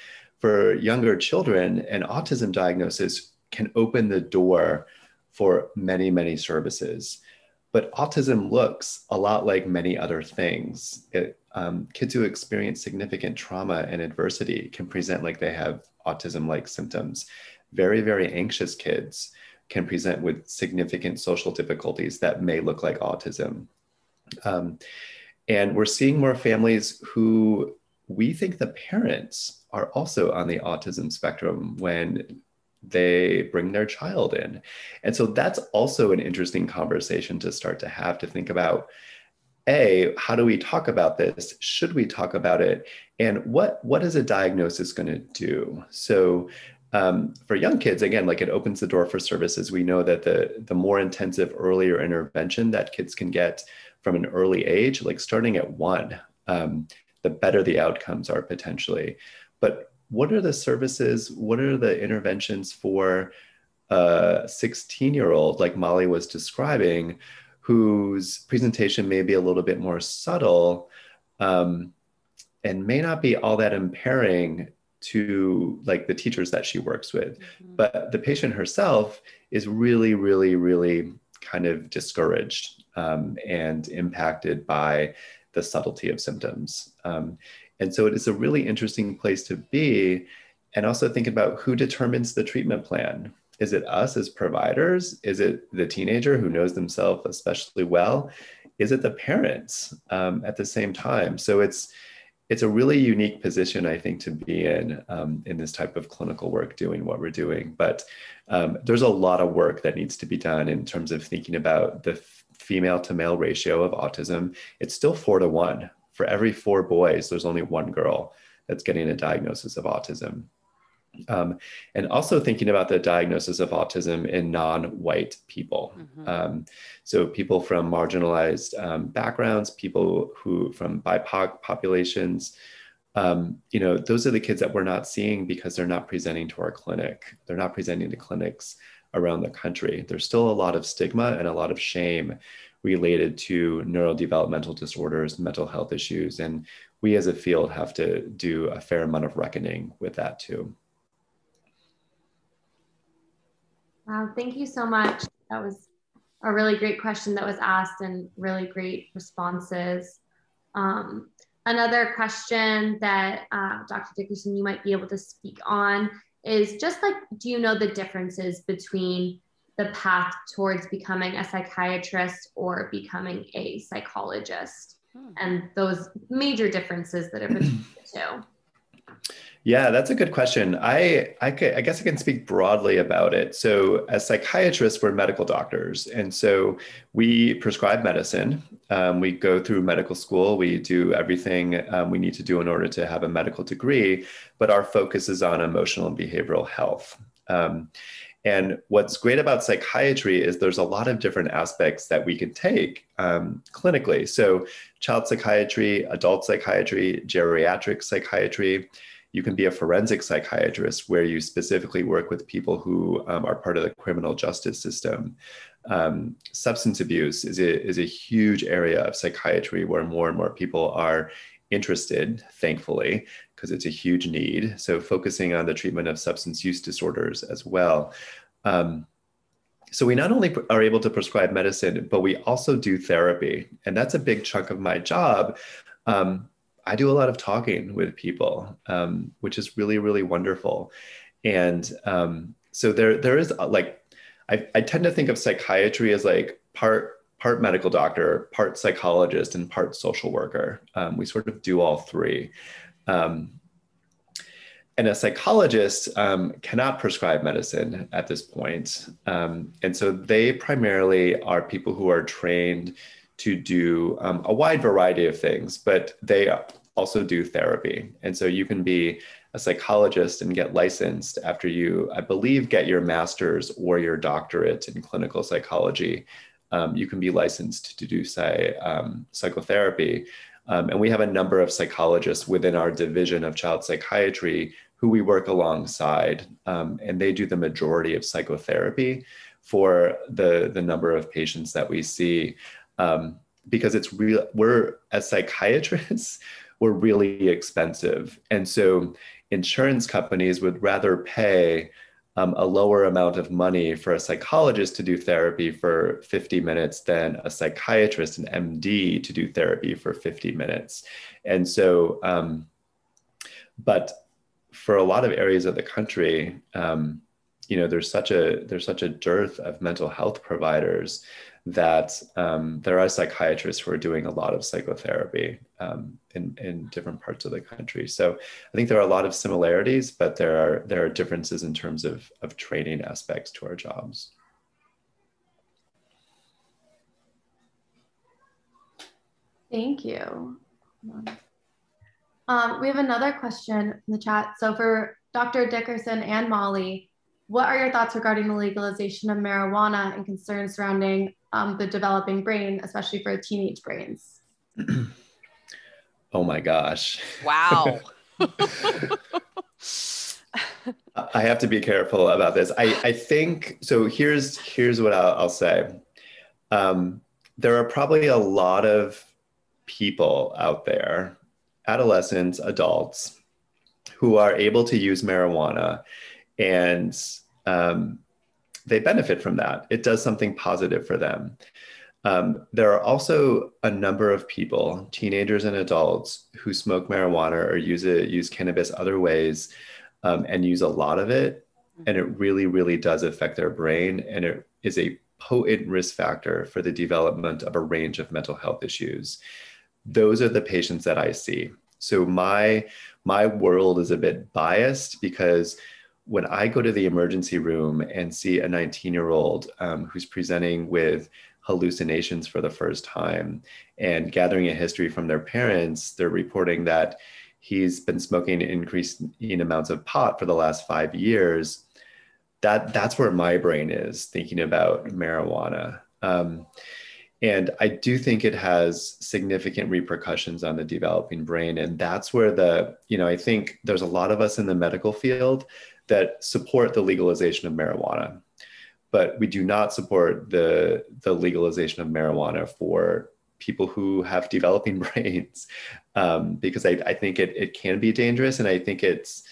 for younger children, an autism diagnosis can open the door for many, many services. But autism looks a lot like many other things. It, um, kids who experience significant trauma and adversity can present like they have autism like symptoms. Very, very anxious kids can present with significant social difficulties that may look like autism. Um, and we're seeing more families who we think the parents are also on the autism spectrum when they bring their child in. And so that's also an interesting conversation to start to have to think about a how do we talk about this should we talk about it and what what is a diagnosis going to do so um, for young kids, again, like it opens the door for services. We know that the the more intensive, earlier intervention that kids can get from an early age, like starting at one, um, the better the outcomes are potentially. But what are the services? What are the interventions for a 16 year old, like Molly was describing, whose presentation may be a little bit more subtle um, and may not be all that impairing to like the teachers that she works with. Mm-hmm. But the patient herself is really, really, really kind of discouraged um, and impacted by the subtlety of symptoms. Um, and so it is a really interesting place to be. And also think about who determines the treatment plan. Is it us as providers? Is it the teenager who knows themselves especially well? Is it the parents um, at the same time? So it's it's a really unique position, I think, to be in um, in this type of clinical work, doing what we're doing. But um, there's a lot of work that needs to be done in terms of thinking about the female to male ratio of autism. It's still four to one. For every four boys, there's only one girl that's getting a diagnosis of autism. Um, and also thinking about the diagnosis of autism in non-white people. Mm-hmm. Um, so people from marginalized um, backgrounds, people who from BIPOC populations, um, you know, those are the kids that we're not seeing because they're not presenting to our clinic. They're not presenting to clinics around the country. There's still a lot of stigma and a lot of shame related to neurodevelopmental disorders, mental health issues. And we as a field have to do a fair amount of reckoning with that too. Wow, thank you so much. That was a really great question that was asked and really great responses. Um, another question that uh, Dr. Dickerson, you might be able to speak on is just like, do you know the differences between the path towards becoming a psychiatrist or becoming a psychologist hmm. and those major differences that are between the two? Yeah, that's a good question. I, I, could, I guess I can speak broadly about it. So, as psychiatrists, we're medical doctors. And so we prescribe medicine. Um, we go through medical school. We do everything um, we need to do in order to have a medical degree, but our focus is on emotional and behavioral health. Um, and what's great about psychiatry is there's a lot of different aspects that we can take um, clinically. So, child psychiatry, adult psychiatry, geriatric psychiatry you can be a forensic psychiatrist where you specifically work with people who um, are part of the criminal justice system. Um, substance abuse is a, is a huge area of psychiatry where more and more people are interested, thankfully, because it's a huge need. So, focusing on the treatment of substance use disorders as well. Um, so, we not only are able to prescribe medicine, but we also do therapy. And that's a big chunk of my job. Um, I do a lot of talking with people, um, which is really, really wonderful. And um, so there, there is uh, like, I, I tend to think of psychiatry as like part part medical doctor, part psychologist, and part social worker. Um, we sort of do all three. Um, and a psychologist um, cannot prescribe medicine at this point. Um, and so they primarily are people who are trained to do um, a wide variety of things, but they also do therapy. And so you can be a psychologist and get licensed after you, I believe, get your master's or your doctorate in clinical psychology. Um, you can be licensed to do, say, um, psychotherapy. Um, and we have a number of psychologists within our division of child psychiatry who we work alongside, um, and they do the majority of psychotherapy for the, the number of patients that we see. Um, because it's real, we're as psychiatrists, we're really expensive. And so insurance companies would rather pay um, a lower amount of money for a psychologist to do therapy for 50 minutes than a psychiatrist, an MD, to do therapy for 50 minutes. And so, um, but for a lot of areas of the country, um, you know, there's such a there's such a dearth of mental health providers that um, there are psychiatrists who are doing a lot of psychotherapy um, in, in different parts of the country. So I think there are a lot of similarities, but there are there are differences in terms of, of training aspects to our jobs. Thank you. Um, we have another question in the chat. So for Dr. Dickerson and Molly, what are your thoughts regarding the legalization of marijuana and concerns surrounding um, the developing brain, especially for teenage brains? oh my gosh. Wow. I have to be careful about this. I, I think so. Here's here's what I'll, I'll say. Um, there are probably a lot of people out there, adolescents, adults, who are able to use marijuana, and um, they benefit from that. It does something positive for them. Um, there are also a number of people, teenagers and adults, who smoke marijuana or use it, use cannabis other ways, um, and use a lot of it. And it really, really does affect their brain, and it is a potent risk factor for the development of a range of mental health issues. Those are the patients that I see. So my my world is a bit biased because when I go to the emergency room and see a 19 year old um, who's presenting with hallucinations for the first time and gathering a history from their parents, they're reporting that he's been smoking increasing amounts of pot for the last five years. That that's where my brain is thinking about marijuana. Um, and I do think it has significant repercussions on the developing brain. And that's where the, you know, I think there's a lot of us in the medical field that support the legalization of marijuana, but we do not support the, the legalization of marijuana for people who have developing brains um, because I, I, think it, it can be dangerous and I think it's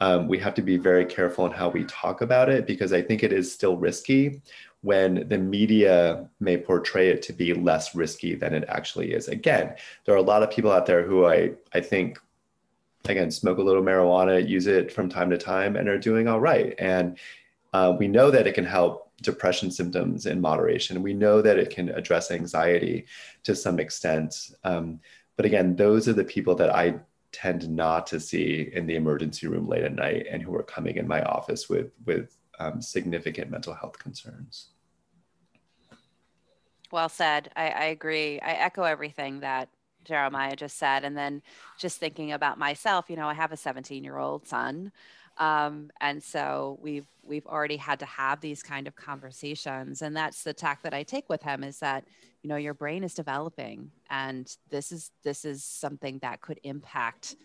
um, we have to be very careful in how we talk about it because I think it is still risky when the media may portray it to be less risky than it actually is. Again, there are a lot of people out there who I, I think again smoke a little marijuana, use it from time to time, and are doing all right. And uh, we know that it can help depression symptoms in moderation. We know that it can address anxiety to some extent. Um, but again, those are the people that I tend not to see in the emergency room late at night and who are coming in my office with, with um, significant mental health concerns. Well said. I, I agree. I echo everything that Jeremiah just said. And then just thinking about myself, you know, I have a 17 year old son um, and so we've we've already had to have these kind of conversations and that's the tack that i take with him is that you know your brain is developing and this is this is something that could impact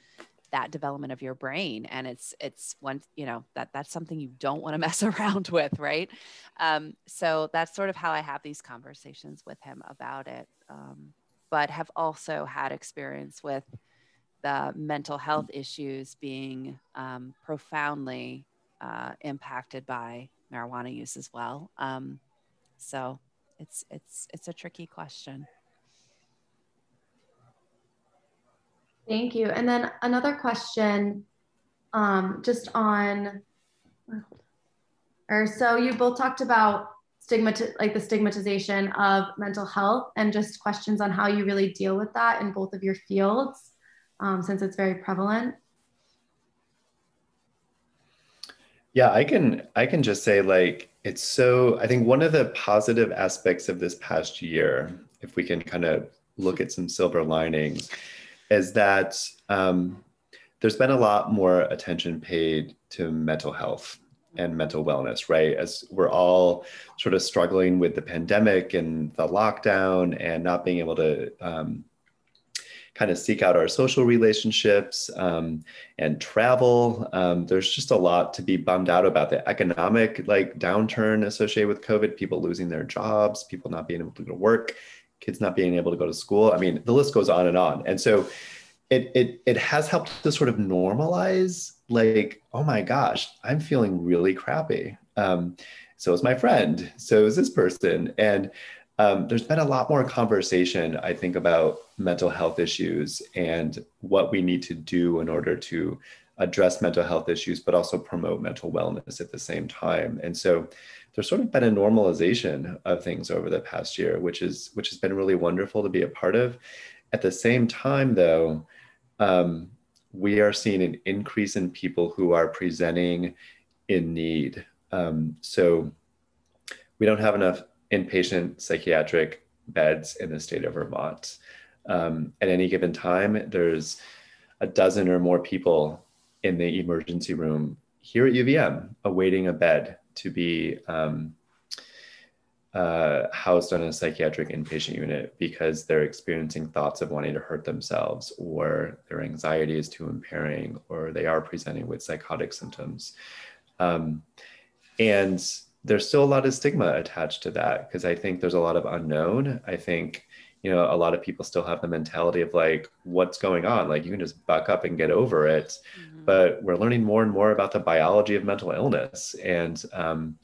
that development of your brain and it's it's one you know that that's something you don't want to mess around with right um, so that's sort of how i have these conversations with him about it um, but have also had experience with the mental health issues being um, profoundly uh, impacted by marijuana use as well. Um, so it's it's it's a tricky question. Thank you. And then another question, um, just on, or so you both talked about stigma, like the stigmatization of mental health, and just questions on how you really deal with that in both of your fields um, since it's very prevalent? Yeah, I can I can just say like it's so I think one of the positive aspects of this past year, if we can kind of look at some silver linings, is that um, there's been a lot more attention paid to mental health and mental wellness, right? As we're all sort of struggling with the pandemic and the lockdown and not being able to um, kind of seek out our social relationships um, and travel. Um, there's just a lot to be bummed out about the economic like downturn associated with COVID, people losing their jobs, people not being able to go to work, kids not being able to go to school. I mean, the list goes on and on. And so it it it has helped to sort of normalize like, oh my gosh, I'm feeling really crappy. Um, so is my friend. So is this person. And um, there's been a lot more conversation, I think, about mental health issues and what we need to do in order to address mental health issues, but also promote mental wellness at the same time. And so there's sort of been a normalization of things over the past year, which is which has been really wonderful to be a part of. At the same time, though, um, we are seeing an increase in people who are presenting in need. Um, so we don't have enough inpatient psychiatric beds in the state of Vermont. Um, at any given time, there's a dozen or more people in the emergency room here at UVM awaiting a bed to be um, uh, housed on a psychiatric inpatient unit because they're experiencing thoughts of wanting to hurt themselves or their anxiety is too impairing or they are presenting with psychotic symptoms. Um, and there's still a lot of stigma attached to that because I think there's a lot of unknown. I think, you know, a lot of people still have the mentality of like, what's going on? Like, you can just buck up and get over it. Mm-hmm. But we're learning more and more about the biology of mental illness. And, um,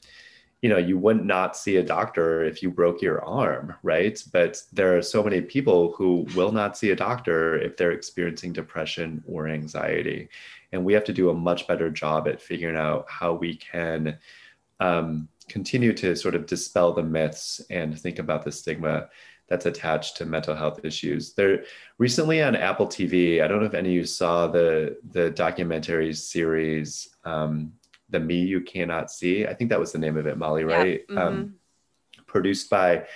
you know, you would not see a doctor if you broke your arm, right? But there are so many people who will not see a doctor if they're experiencing depression or anxiety. And we have to do a much better job at figuring out how we can um, continue to sort of dispel the myths and think about the stigma that's attached to mental health issues. There recently on Apple TV, I don't know if any of you saw the the documentary series um, "The Me You Cannot See." I think that was the name of it, Molly, right? Yeah. Mm-hmm. Um, produced by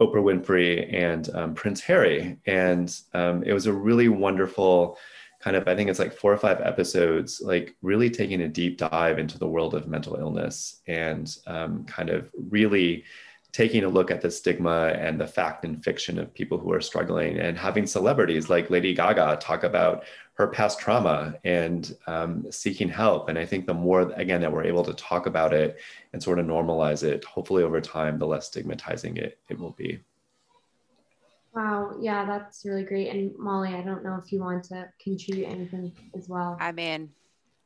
Oprah Winfrey and um, Prince Harry, and um, it was a really wonderful kind of, I think it's like four or five episodes, like really taking a deep dive into the world of mental illness and um, kind of really taking a look at the stigma and the fact and fiction of people who are struggling and having celebrities like Lady Gaga talk about her past trauma and um, seeking help. And I think the more, again, that we're able to talk about it and sort of normalize it, hopefully over time, the less stigmatizing it, it will be. Wow. Yeah, that's really great. And Molly, I don't know if you want to contribute anything as well. I mean,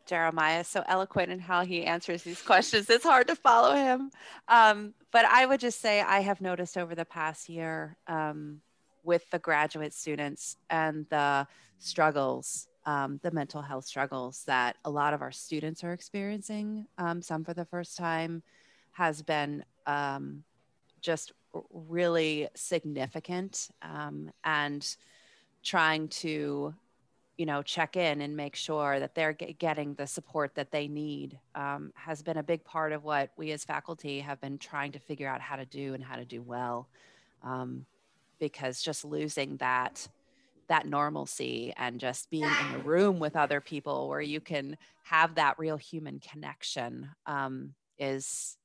Jeremiah is so eloquent in how he answers these questions. It's hard to follow him. Um, but I would just say I have noticed over the past year um, with the graduate students and the struggles, um, the mental health struggles that a lot of our students are experiencing, um, some for the first time, has been um, just really significant um, and trying to you know check in and make sure that they're get, getting the support that they need um, has been a big part of what we as faculty have been trying to figure out how to do and how to do well. Um, because just losing that that normalcy and just being in the room with other people where you can have that real human connection um, is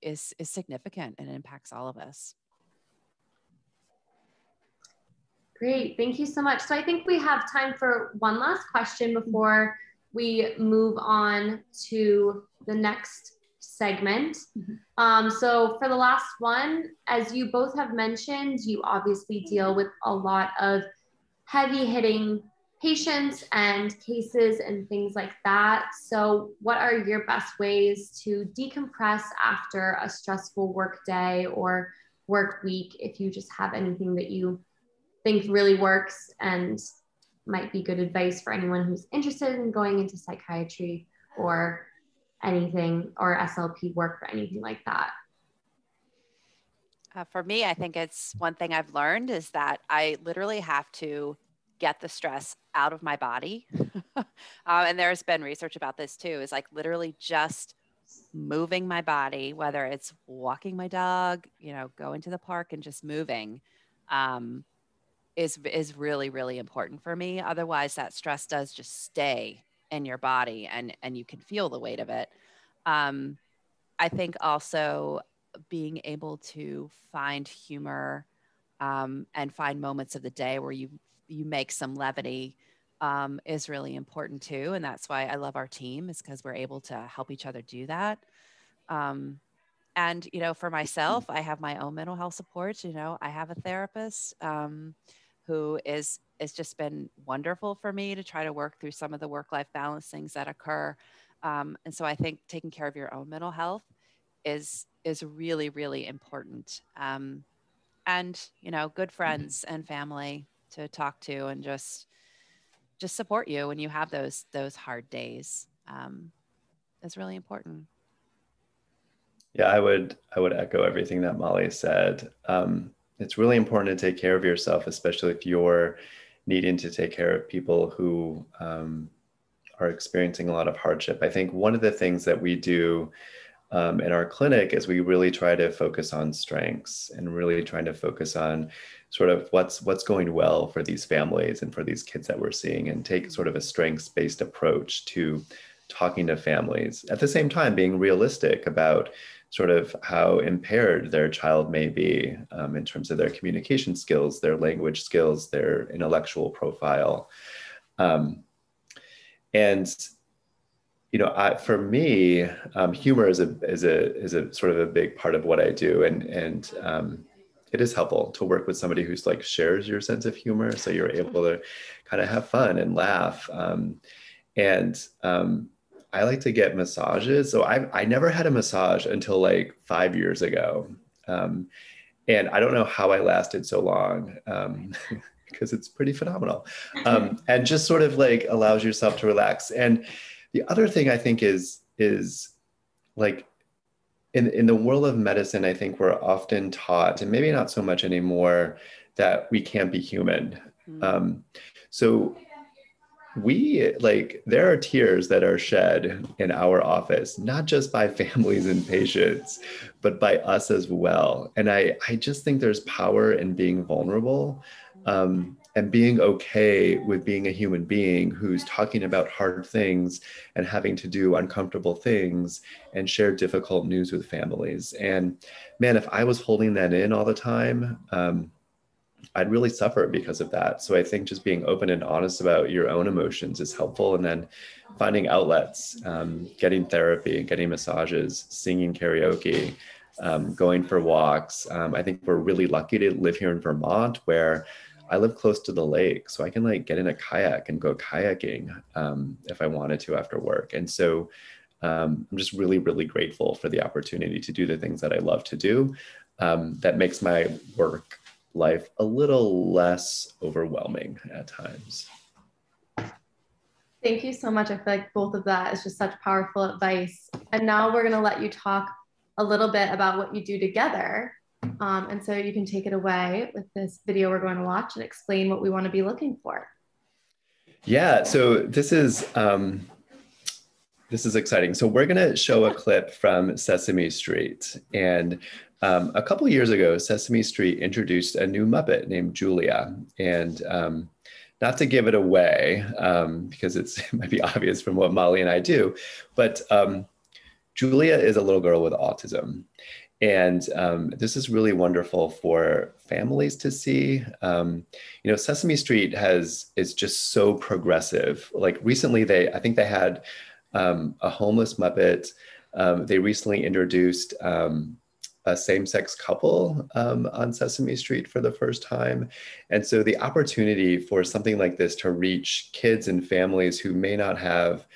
is is significant and impacts all of us. Great, thank you so much. So I think we have time for one last question before we move on to the next segment. Mm-hmm. Um, so for the last one, as you both have mentioned, you obviously deal with a lot of heavy hitting patients and cases and things like that. So, what are your best ways to decompress after a stressful work day or work week? If you just have anything that you think really works and might be good advice for anyone who's interested in going into psychiatry or anything or SLP work or anything like that. Uh, for me, I think it's one thing I've learned is that I literally have to get the stress out of my body. uh, and there's been research about this too, is like literally just moving my body, whether it's walking my dog, you know, going to the park and just moving, um, is is really really important for me. Otherwise, that stress does just stay in your body, and and you can feel the weight of it. Um, I think also being able to find humor um, and find moments of the day where you you make some levity um, is really important too. And that's why I love our team is because we're able to help each other do that. Um, and, you know, for myself, I have my own mental health support. You know, I have a therapist um, who is, has just been wonderful for me to try to work through some of the work life balance things that occur. Um, and so I think taking care of your own mental health is, is really, really important. Um, and, you know, good friends and family to talk to and just just support you when you have those those hard days um, is really important yeah i would i would echo everything that molly said um, it's really important to take care of yourself especially if you're needing to take care of people who um, are experiencing a lot of hardship. I think one of the things that we do um, in our clinic is we really try to focus on strengths and really trying to focus on sort of what's what's going well for these families and for these kids that we're seeing and take sort of a strengths based approach to talking to families. At the same time being realistic about sort of how impaired their child may be um, in terms of their communication skills their language skills their intellectual profile. Um, and you know I, for me um, humor is a is a is a sort of a big part of what i do. And and um, it is helpful to work with somebody who's like shares your sense of humor so you're able to kind of have fun and laugh. Um, and um, i like to get massages so I, I never had a massage until like five years ago um, and i don't know how i lasted so long because um, it's pretty phenomenal um, and just sort of like allows yourself to relax and the other thing i think is is like in, in the world of medicine, I think we're often taught, and maybe not so much anymore, that we can't be human. Mm-hmm. Um, so we like there are tears that are shed in our office not just by families and patients but by us as well and i i just think there's power in being vulnerable um, and being okay with being a human being who's talking about hard things and having to do uncomfortable things and share difficult news with families. And man, if I was holding that in all the time, um, I'd really suffer because of that. So I think just being open and honest about your own emotions is helpful. And then finding outlets, um, getting therapy, getting massages, singing karaoke, um, going for walks. Um, I think we're really lucky to live here in Vermont where I live close to the lake, so I can like get in a kayak and go kayaking um, if I wanted to after work. And so um, I'm just really, really grateful for the opportunity to do the things that I love to do. Um, that makes my work life a little less overwhelming at times. Thank you so much. I feel like both of that is just such powerful advice. And now we're going to let you talk a little bit about what you do together um, and so you can take it away with this video we're going to watch and explain what we want to be looking for. Yeah, so this is um, this is exciting. So we're going to show a clip from Sesame Street, and um, a couple years ago, Sesame Street introduced a new Muppet named Julia, and um, not to give it away um, because it might be obvious from what Molly and I do, but um, Julia is a little girl with autism, and um, this is really wonderful for families to see. Um, you know, Sesame Street has is just so progressive. Like recently, they I think they had a homeless Muppet. They recently introduced um, a same-sex couple um, on Sesame Street for the first time, and so the opportunity for something like this to reach kids and families who may not have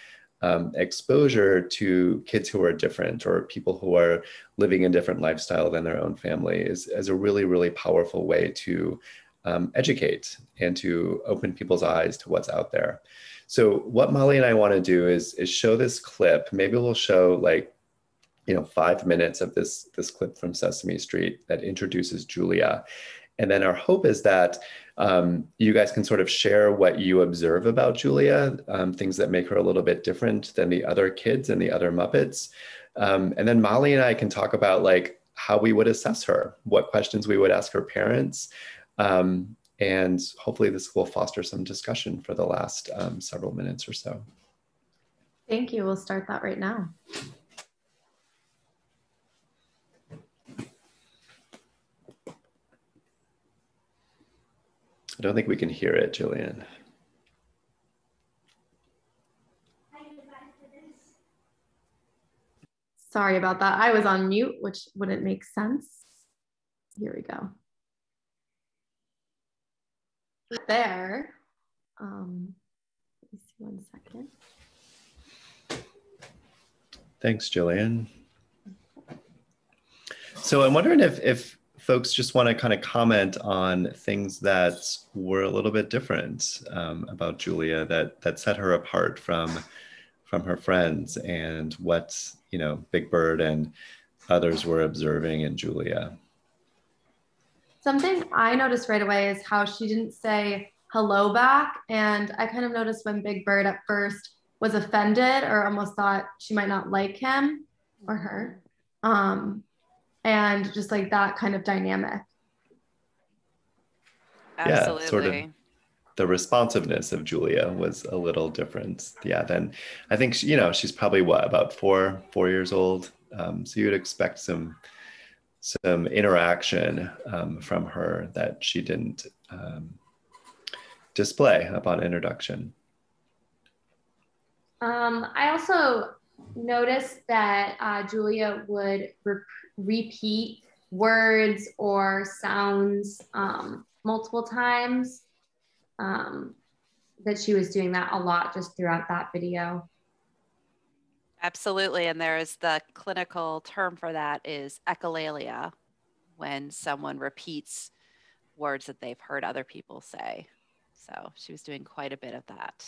um, exposure to kids who are different or people who are living a different lifestyle than their own family is, is a really, really powerful way to um, educate and to open people's eyes to what's out there. So what Molly and I want to do is, is show this clip. Maybe we'll show like, you know, five minutes of this, this clip from Sesame Street that introduces Julia. And then our hope is that um, you guys can sort of share what you observe about Julia, um, things that make her a little bit different than the other kids and the other Muppets. Um, and then Molly and I can talk about like how we would assess her, what questions we would ask her parents. Um, and hopefully this will foster some discussion for the last um, several minutes or so. Thank you. We'll start that right now. I don't think we can hear it, Jillian. Sorry about that. I was on mute, which wouldn't make sense. Here we go. There. Um, let me see one second. Thanks, Jillian. So I'm wondering if, if folks just want to kind of comment on things that were a little bit different um, about Julia that that set her apart from from her friends and what you know Big Bird and others were observing in Julia. Something I noticed right away is how she didn't say hello back, and I kind of noticed when Big Bird at first was offended or almost thought she might not like him or her. Um, and just like that kind of dynamic. Absolutely. Yeah, sort of the responsiveness of Julia was a little different. Yeah, then I think she, you know she's probably what about four four years old. Um, so you'd expect some some interaction um, from her that she didn't um, display upon introduction. Um, I also noticed that uh, Julia would rep- repeat words or sounds um, multiple times. Um, that she was doing that a lot just throughout that video. Absolutely. And there's the clinical term for that is echolalia, when someone repeats words that they've heard other people say. So she was doing quite a bit of that.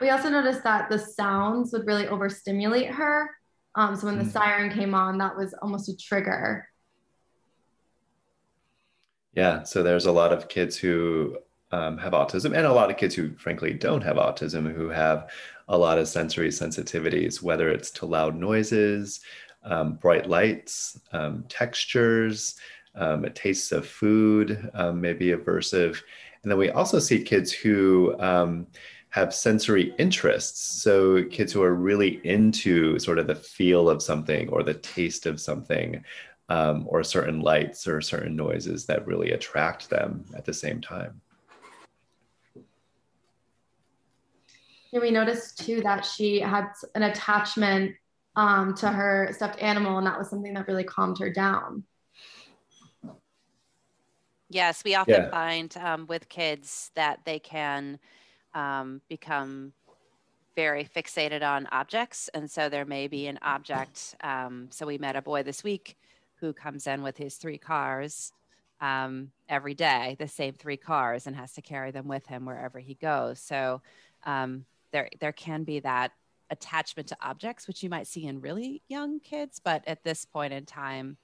We also noticed that the sounds would really overstimulate her. Um, so when the mm. siren came on, that was almost a trigger. Yeah, so there's a lot of kids who um, have autism and a lot of kids who frankly don't have autism who have a lot of sensory sensitivities, whether it's to loud noises, um, bright lights, um, textures, um, tastes of food um, may aversive. And then we also see kids who um, have sensory interests. So kids who are really into sort of the feel of something or the taste of something um, or certain lights or certain noises that really attract them at the same time. And we noticed too that she had an attachment um, to her stuffed animal, and that was something that really calmed her down. Yes, we often yeah. find um, with kids that they can um, become very fixated on objects. And so there may be an object. Um, so we met a boy this week who comes in with his three cars um, every day, the same three cars, and has to carry them with him wherever he goes. So um, there, there can be that attachment to objects, which you might see in really young kids, but at this point in time,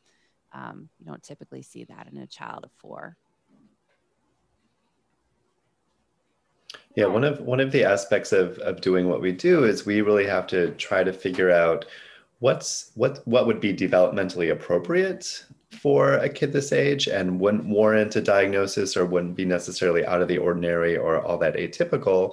um, you don't typically see that in a child of four. Yeah, one of one of the aspects of of doing what we do is we really have to try to figure out what's what what would be developmentally appropriate for a kid this age and wouldn't warrant a diagnosis or wouldn't be necessarily out of the ordinary or all that atypical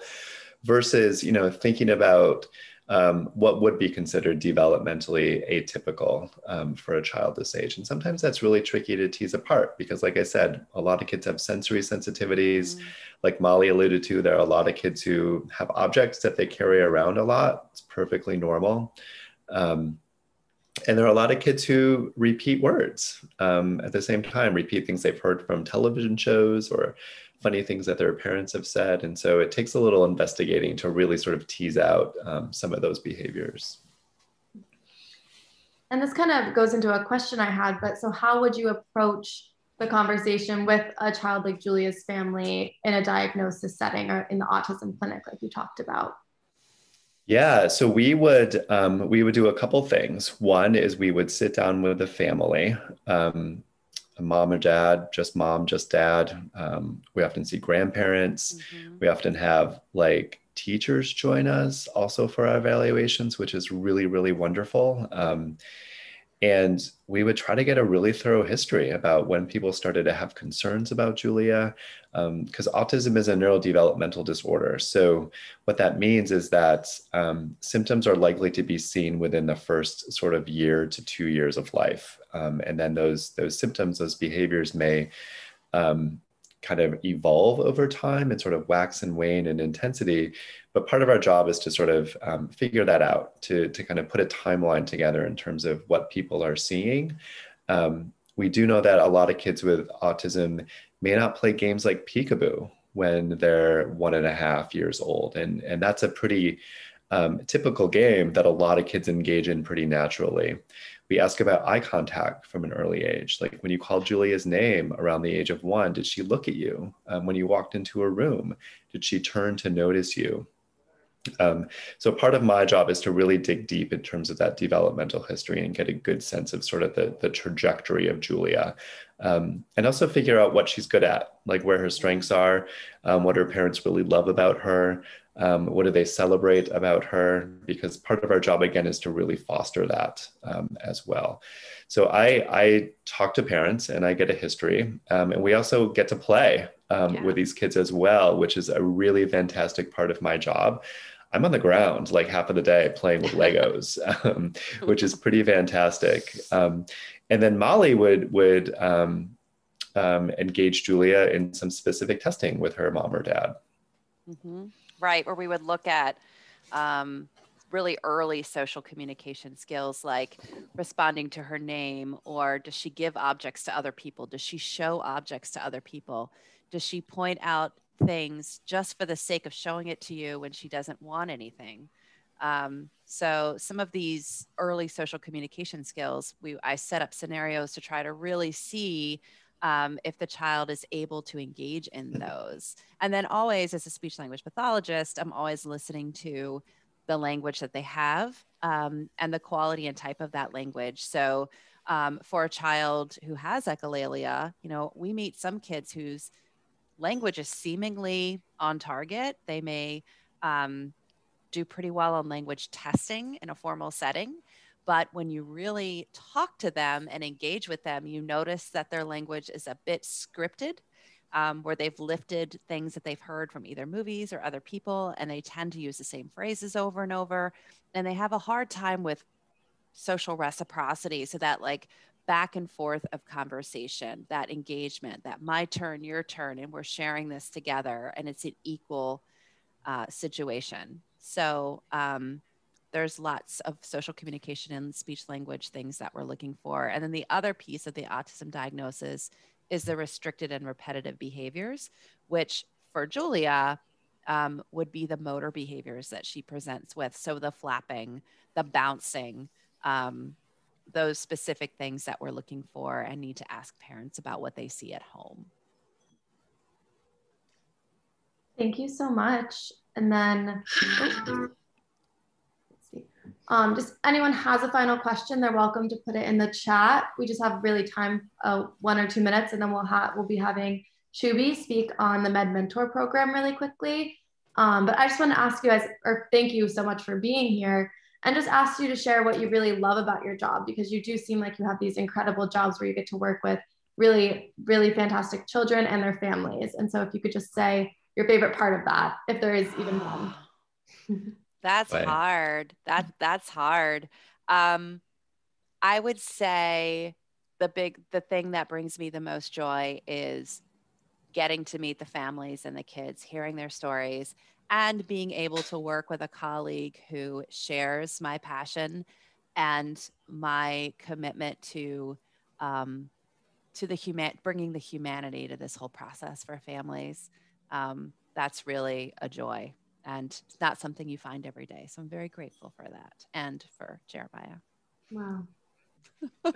versus you know thinking about um, what would be considered developmentally atypical um, for a child this age. And sometimes that's really tricky to tease apart because, like I said, a lot of kids have sensory sensitivities. Mm. Like Molly alluded to, there are a lot of kids who have objects that they carry around a lot. It's perfectly normal. Um, and there are a lot of kids who repeat words um, at the same time, repeat things they've heard from television shows or funny things that their parents have said. And so it takes a little investigating to really sort of tease out um, some of those behaviors. And this kind of goes into a question I had, but so how would you approach the conversation with a child like Julia's family in a diagnosis setting or in the autism clinic, like you talked about? Yeah, so we would um, we would do a couple things. One is we would sit down with the family, um, mom or dad, just mom, just dad. Um, we often see grandparents. Mm-hmm. We often have like teachers join us also for our evaluations, which is really, really wonderful. Um, and we would try to get a really thorough history about when people started to have concerns about Julia, because um, autism is a neurodevelopmental disorder. So, what that means is that um, symptoms are likely to be seen within the first sort of year to two years of life. Um, and then those, those symptoms, those behaviors may um, kind of evolve over time and sort of wax and wane in intensity. But part of our job is to sort of um, figure that out, to, to kind of put a timeline together in terms of what people are seeing. Um, we do know that a lot of kids with autism may not play games like peekaboo when they're one and a half years old. And, and that's a pretty um, typical game that a lot of kids engage in pretty naturally. We ask about eye contact from an early age. Like when you called Julia's name around the age of one, did she look at you? Um, when you walked into a room, did she turn to notice you? Um, so part of my job is to really dig deep in terms of that developmental history and get a good sense of sort of the, the trajectory of Julia. Um, and also figure out what she's good at, like where her strengths are, um, what her parents really love about her, um, what do they celebrate about her? Because part of our job, again, is to really foster that um, as well. So I, I talk to parents and I get a history. Um, and we also get to play um, yeah. with these kids as well, which is a really fantastic part of my job. I'm on the ground like half of the day playing with Legos, um, which is pretty fantastic. Um, and then Molly would would engage Julia in some specific testing with her mom or dad. Mm-hmm right? Where we would look at um, really early social communication skills like responding to her name or does she give objects to other people? Does she show objects to other people? Does she point out things just for the sake of showing it to you when she doesn't want anything? Um, so some of these early social communication skills, we I set up scenarios to try to really see um, if the child is able to engage in those. And then always, as a speech language pathologist, I'm always listening to the language that they have um, and the quality and type of that language. So um, for a child who has echolalia, you know, we meet some kids whose language is seemingly on target. They may um, do pretty well on language testing in a formal setting, But when you really talk to them and engage with them, you notice that their language is a bit scripted, um, where they've lifted things that they've heard from either movies or other people, and they tend to use the same phrases over and over. And they have a hard time with social reciprocity. So that, like, back and forth of conversation, that engagement, that my turn, your turn, and we're sharing this together, and it's an equal uh, situation. So, um, there's lots of social communication and speech language things that we're looking for. And then the other piece of the autism diagnosis is the restricted and repetitive behaviors, which for Julia um, would be the motor behaviors that she presents with. So the flapping, the bouncing, um, those specific things that we're looking for and need to ask parents about what they see at home. Thank you so much. And then, um, just anyone has a final question, they're welcome to put it in the chat. We just have really time, uh, one or two minutes, and then we'll have we'll be having Shubi speak on the Med Mentor program really quickly. Um, but I just want to ask you guys, or thank you so much for being here, and just ask you to share what you really love about your job because you do seem like you have these incredible jobs where you get to work with really, really fantastic children and their families. And so if you could just say your favorite part of that, if there is even one. That's but. hard. That that's hard. Um, I would say the big the thing that brings me the most joy is getting to meet the families and the kids, hearing their stories, and being able to work with a colleague who shares my passion and my commitment to um, to the human bringing the humanity to this whole process for families. Um, that's really a joy and that's something you find every day. So I'm very grateful for that and for Jeremiah. Wow.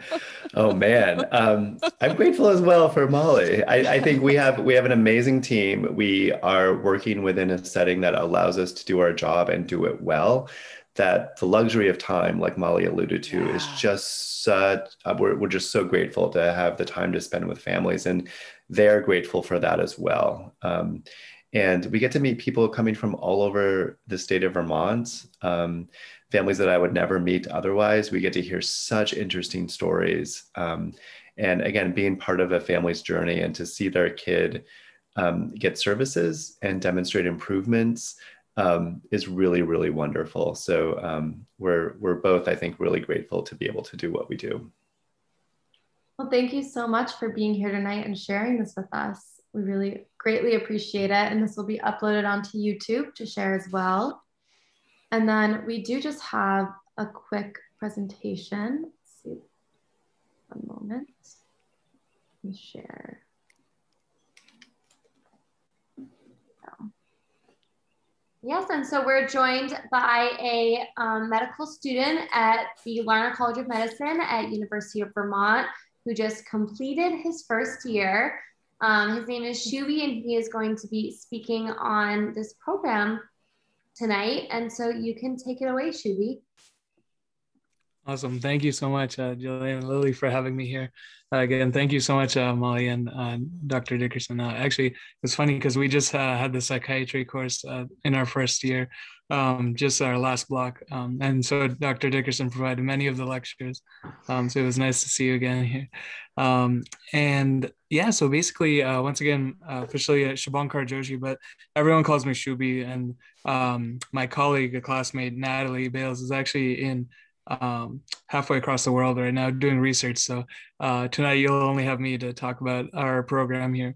oh man, um, I'm grateful as well for Molly. I, I, think we have we have an amazing team. We are working within a setting that allows us to do our job and do it well. That the luxury of time, like Molly alluded to, yeah. is just such. Uh, we're we're just so grateful to have the time to spend with families, and they're grateful for that as well. Um, and we get to meet people coming from all over the state of Vermont, um, families that I would never meet otherwise. We get to hear such interesting stories. Um, and again, being part of a family's journey and to see their kid um, get services and demonstrate improvements um, is really, really wonderful. So um, we're, we're both, I think, really grateful to be able to do what we do. Well, thank you so much for being here tonight and sharing this with us. We really greatly appreciate it. And this will be uploaded onto YouTube to share as well. And then we do just have a quick presentation. Let's see, one moment. Let me share. Yes, and so we're joined by a um, medical student at the Larner College of Medicine at University of Vermont who just completed his first year um, his name is Shubi, and he is going to be speaking on this program tonight. And so you can take it away, Shubi. Awesome. Thank you so much, uh, Jillian and Lily, for having me here. Uh, again, thank you so much, uh, Molly and uh, Dr. Dickerson. Uh, actually, it's funny because we just uh, had the psychiatry course uh, in our first year, um, just our last block. Um, and so Dr. Dickerson provided many of the lectures. Um, so it was nice to see you again here. Um, and yeah, so basically, once again, officially Shubhankar Joshi, but everyone calls me Shubi. And um, my colleague, a classmate, Natalie Bales, is actually in um, halfway across the world right now doing research. So uh, tonight you'll only have me to talk about our program here.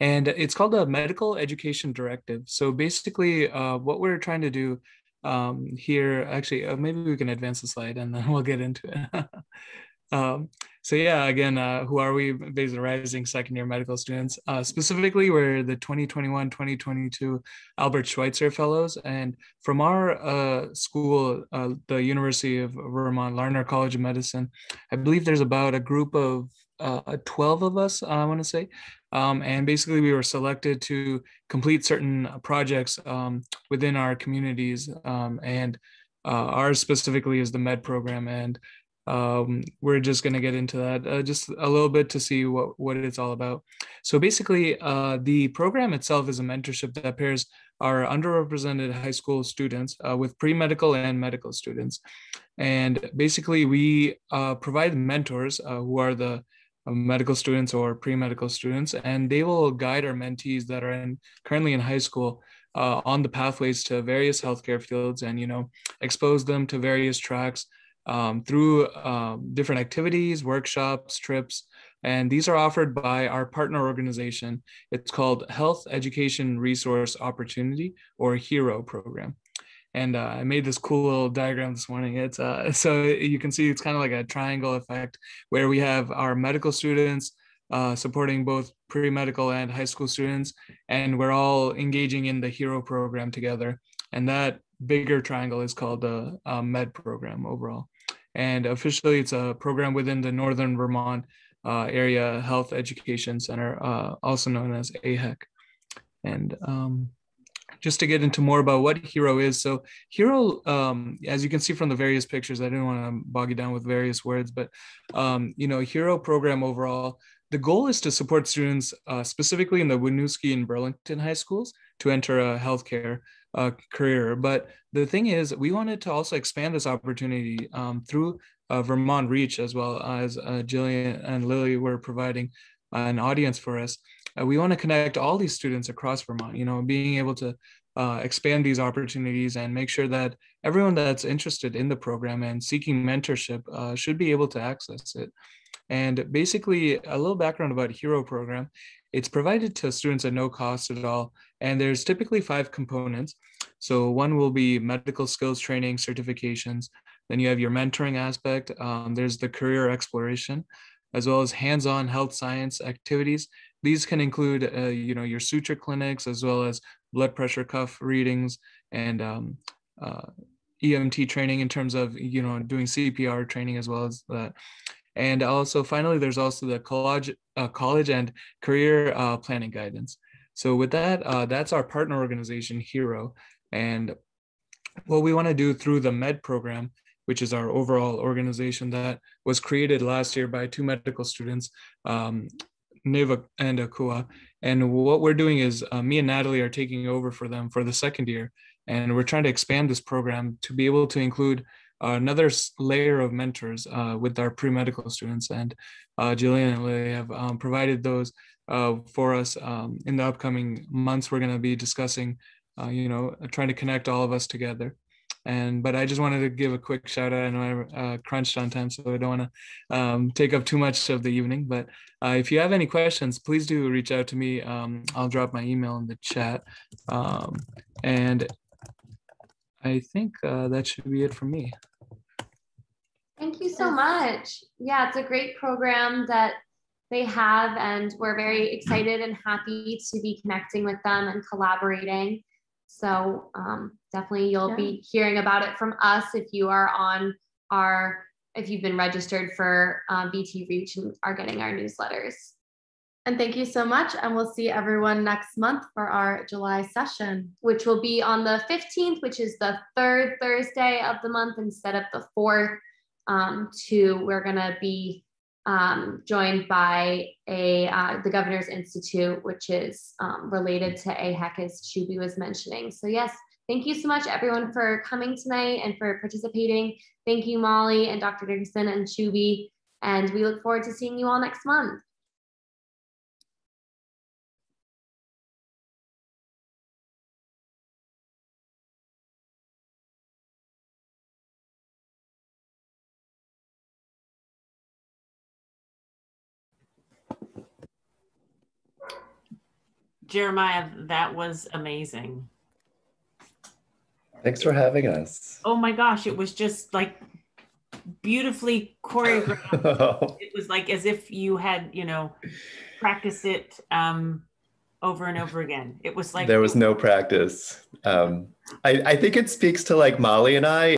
And it's called the Medical Education Directive. So basically, uh, what we're trying to do um, here, actually, uh, maybe we can advance the slide and then we'll get into it. um, so yeah, again, uh, who are we? Basically, rising second year medical students. Uh, specifically, we're the 2021-2022 Albert Schweitzer Fellows, and from our uh, school, uh, the University of Vermont Larner College of Medicine, I believe there's about a group of uh, 12 of us, I want to say, um, and basically we were selected to complete certain projects um, within our communities, um, and uh, ours specifically is the med program and um, we're just going to get into that uh, just a little bit to see what, what it's all about. So basically, uh, the program itself is a mentorship that pairs our underrepresented high school students uh, with pre-medical and medical students. And basically, we uh, provide mentors uh, who are the uh, medical students or pre-medical students, and they will guide our mentees that are in, currently in high school on the pathways to various healthcare fields and you know expose them to various tracks um, through um, different activities workshops trips and these are offered by our partner organization it's called health education resource opportunity or hero program and uh, I made this cool little diagram this morning. It's uh, so you can see it's kind of like a triangle effect where we have our medical students, uh, supporting both pre-medical and high school students, and we're all engaging in the HERO program together. And that bigger triangle is called the MED program overall. And officially, it's a program within the Northern Vermont uh, Area Health Education Center, uh, also known as AHEC. And um, just to get into more about what Hero is. So Hero, um, as you can see from the various pictures, I didn't want to bog you down with various words, but um, you know, Hero program overall the goal is to support students uh, specifically in the Winooski and Burlington high schools to enter a healthcare uh, career. But the thing is, we wanted to also expand this opportunity um, through uh, Vermont Reach, as well as uh, Jillian and Lily were providing an audience for us. Uh, we want to connect all these students across Vermont, you know, being able to uh, expand these opportunities and make sure that everyone that's interested in the program and seeking mentorship should be able to access it. And basically, a little background about HERO program. It's provided to students at no cost at all. And there's typically five components. So one will be medical skills training certifications. Then you have your mentoring aspect. Um, there's the career exploration, as well as hands-on health science activities. These can include, uh, you know, your suture clinics, as well as blood pressure cuff readings and um, uh, EMT training in terms of, you know, doing CPR training as well as that. And also, finally, there's also the college, uh, college and career uh, planning guidance. So with that, uh, that's our partner organization, HERO. And what we want to do through the MED program, which is our overall organization that was created last year by two medical students, um, Neva and Akua. And what we're doing is uh, me and Natalie are taking over for them for the second year. And we're trying to expand this program to be able to include another layer of mentors uh, with our pre-medical students and uh, Jillian and Lily have um, provided those uh, for us um, in the upcoming months. We're going to be discussing, uh, you know, trying to connect all of us together. And but I just wanted to give a quick shout out. I know I uh, crunched on time, so I don't want to um, take up too much of the evening. But if you have any questions, please do reach out to me. Um, I'll drop my email in the chat. Um, and I think that should be it for me. Thank you so much. Yeah, it's a great program that they have, and we're very excited and happy to be connecting with them and collaborating. So um, definitely you'll yeah. be hearing about it from us if you are on our, if you've been registered for um, VT Reach and are getting our newsletters. And thank you so much. And we'll see everyone next month for our July session, which will be on the 15th, which is the third Thursday of the month instead of the fourth um, to we're going to be um, joined by a uh, the Governor's Institute, which is um, related to AHEC, as Shubi was mentioning. So yes, thank you so much, everyone, for coming tonight and for participating. Thank you, Molly and Dr. Dickerson and Shubi, and we look forward to seeing you all next month. Jeremiah, that was amazing. Thanks for having us. Oh my gosh, it was just like beautifully choreographed. it was like as if you had, you know, practiced it um, over and over again. It was like there was no practice. Um, I, I think it speaks to like Molly and I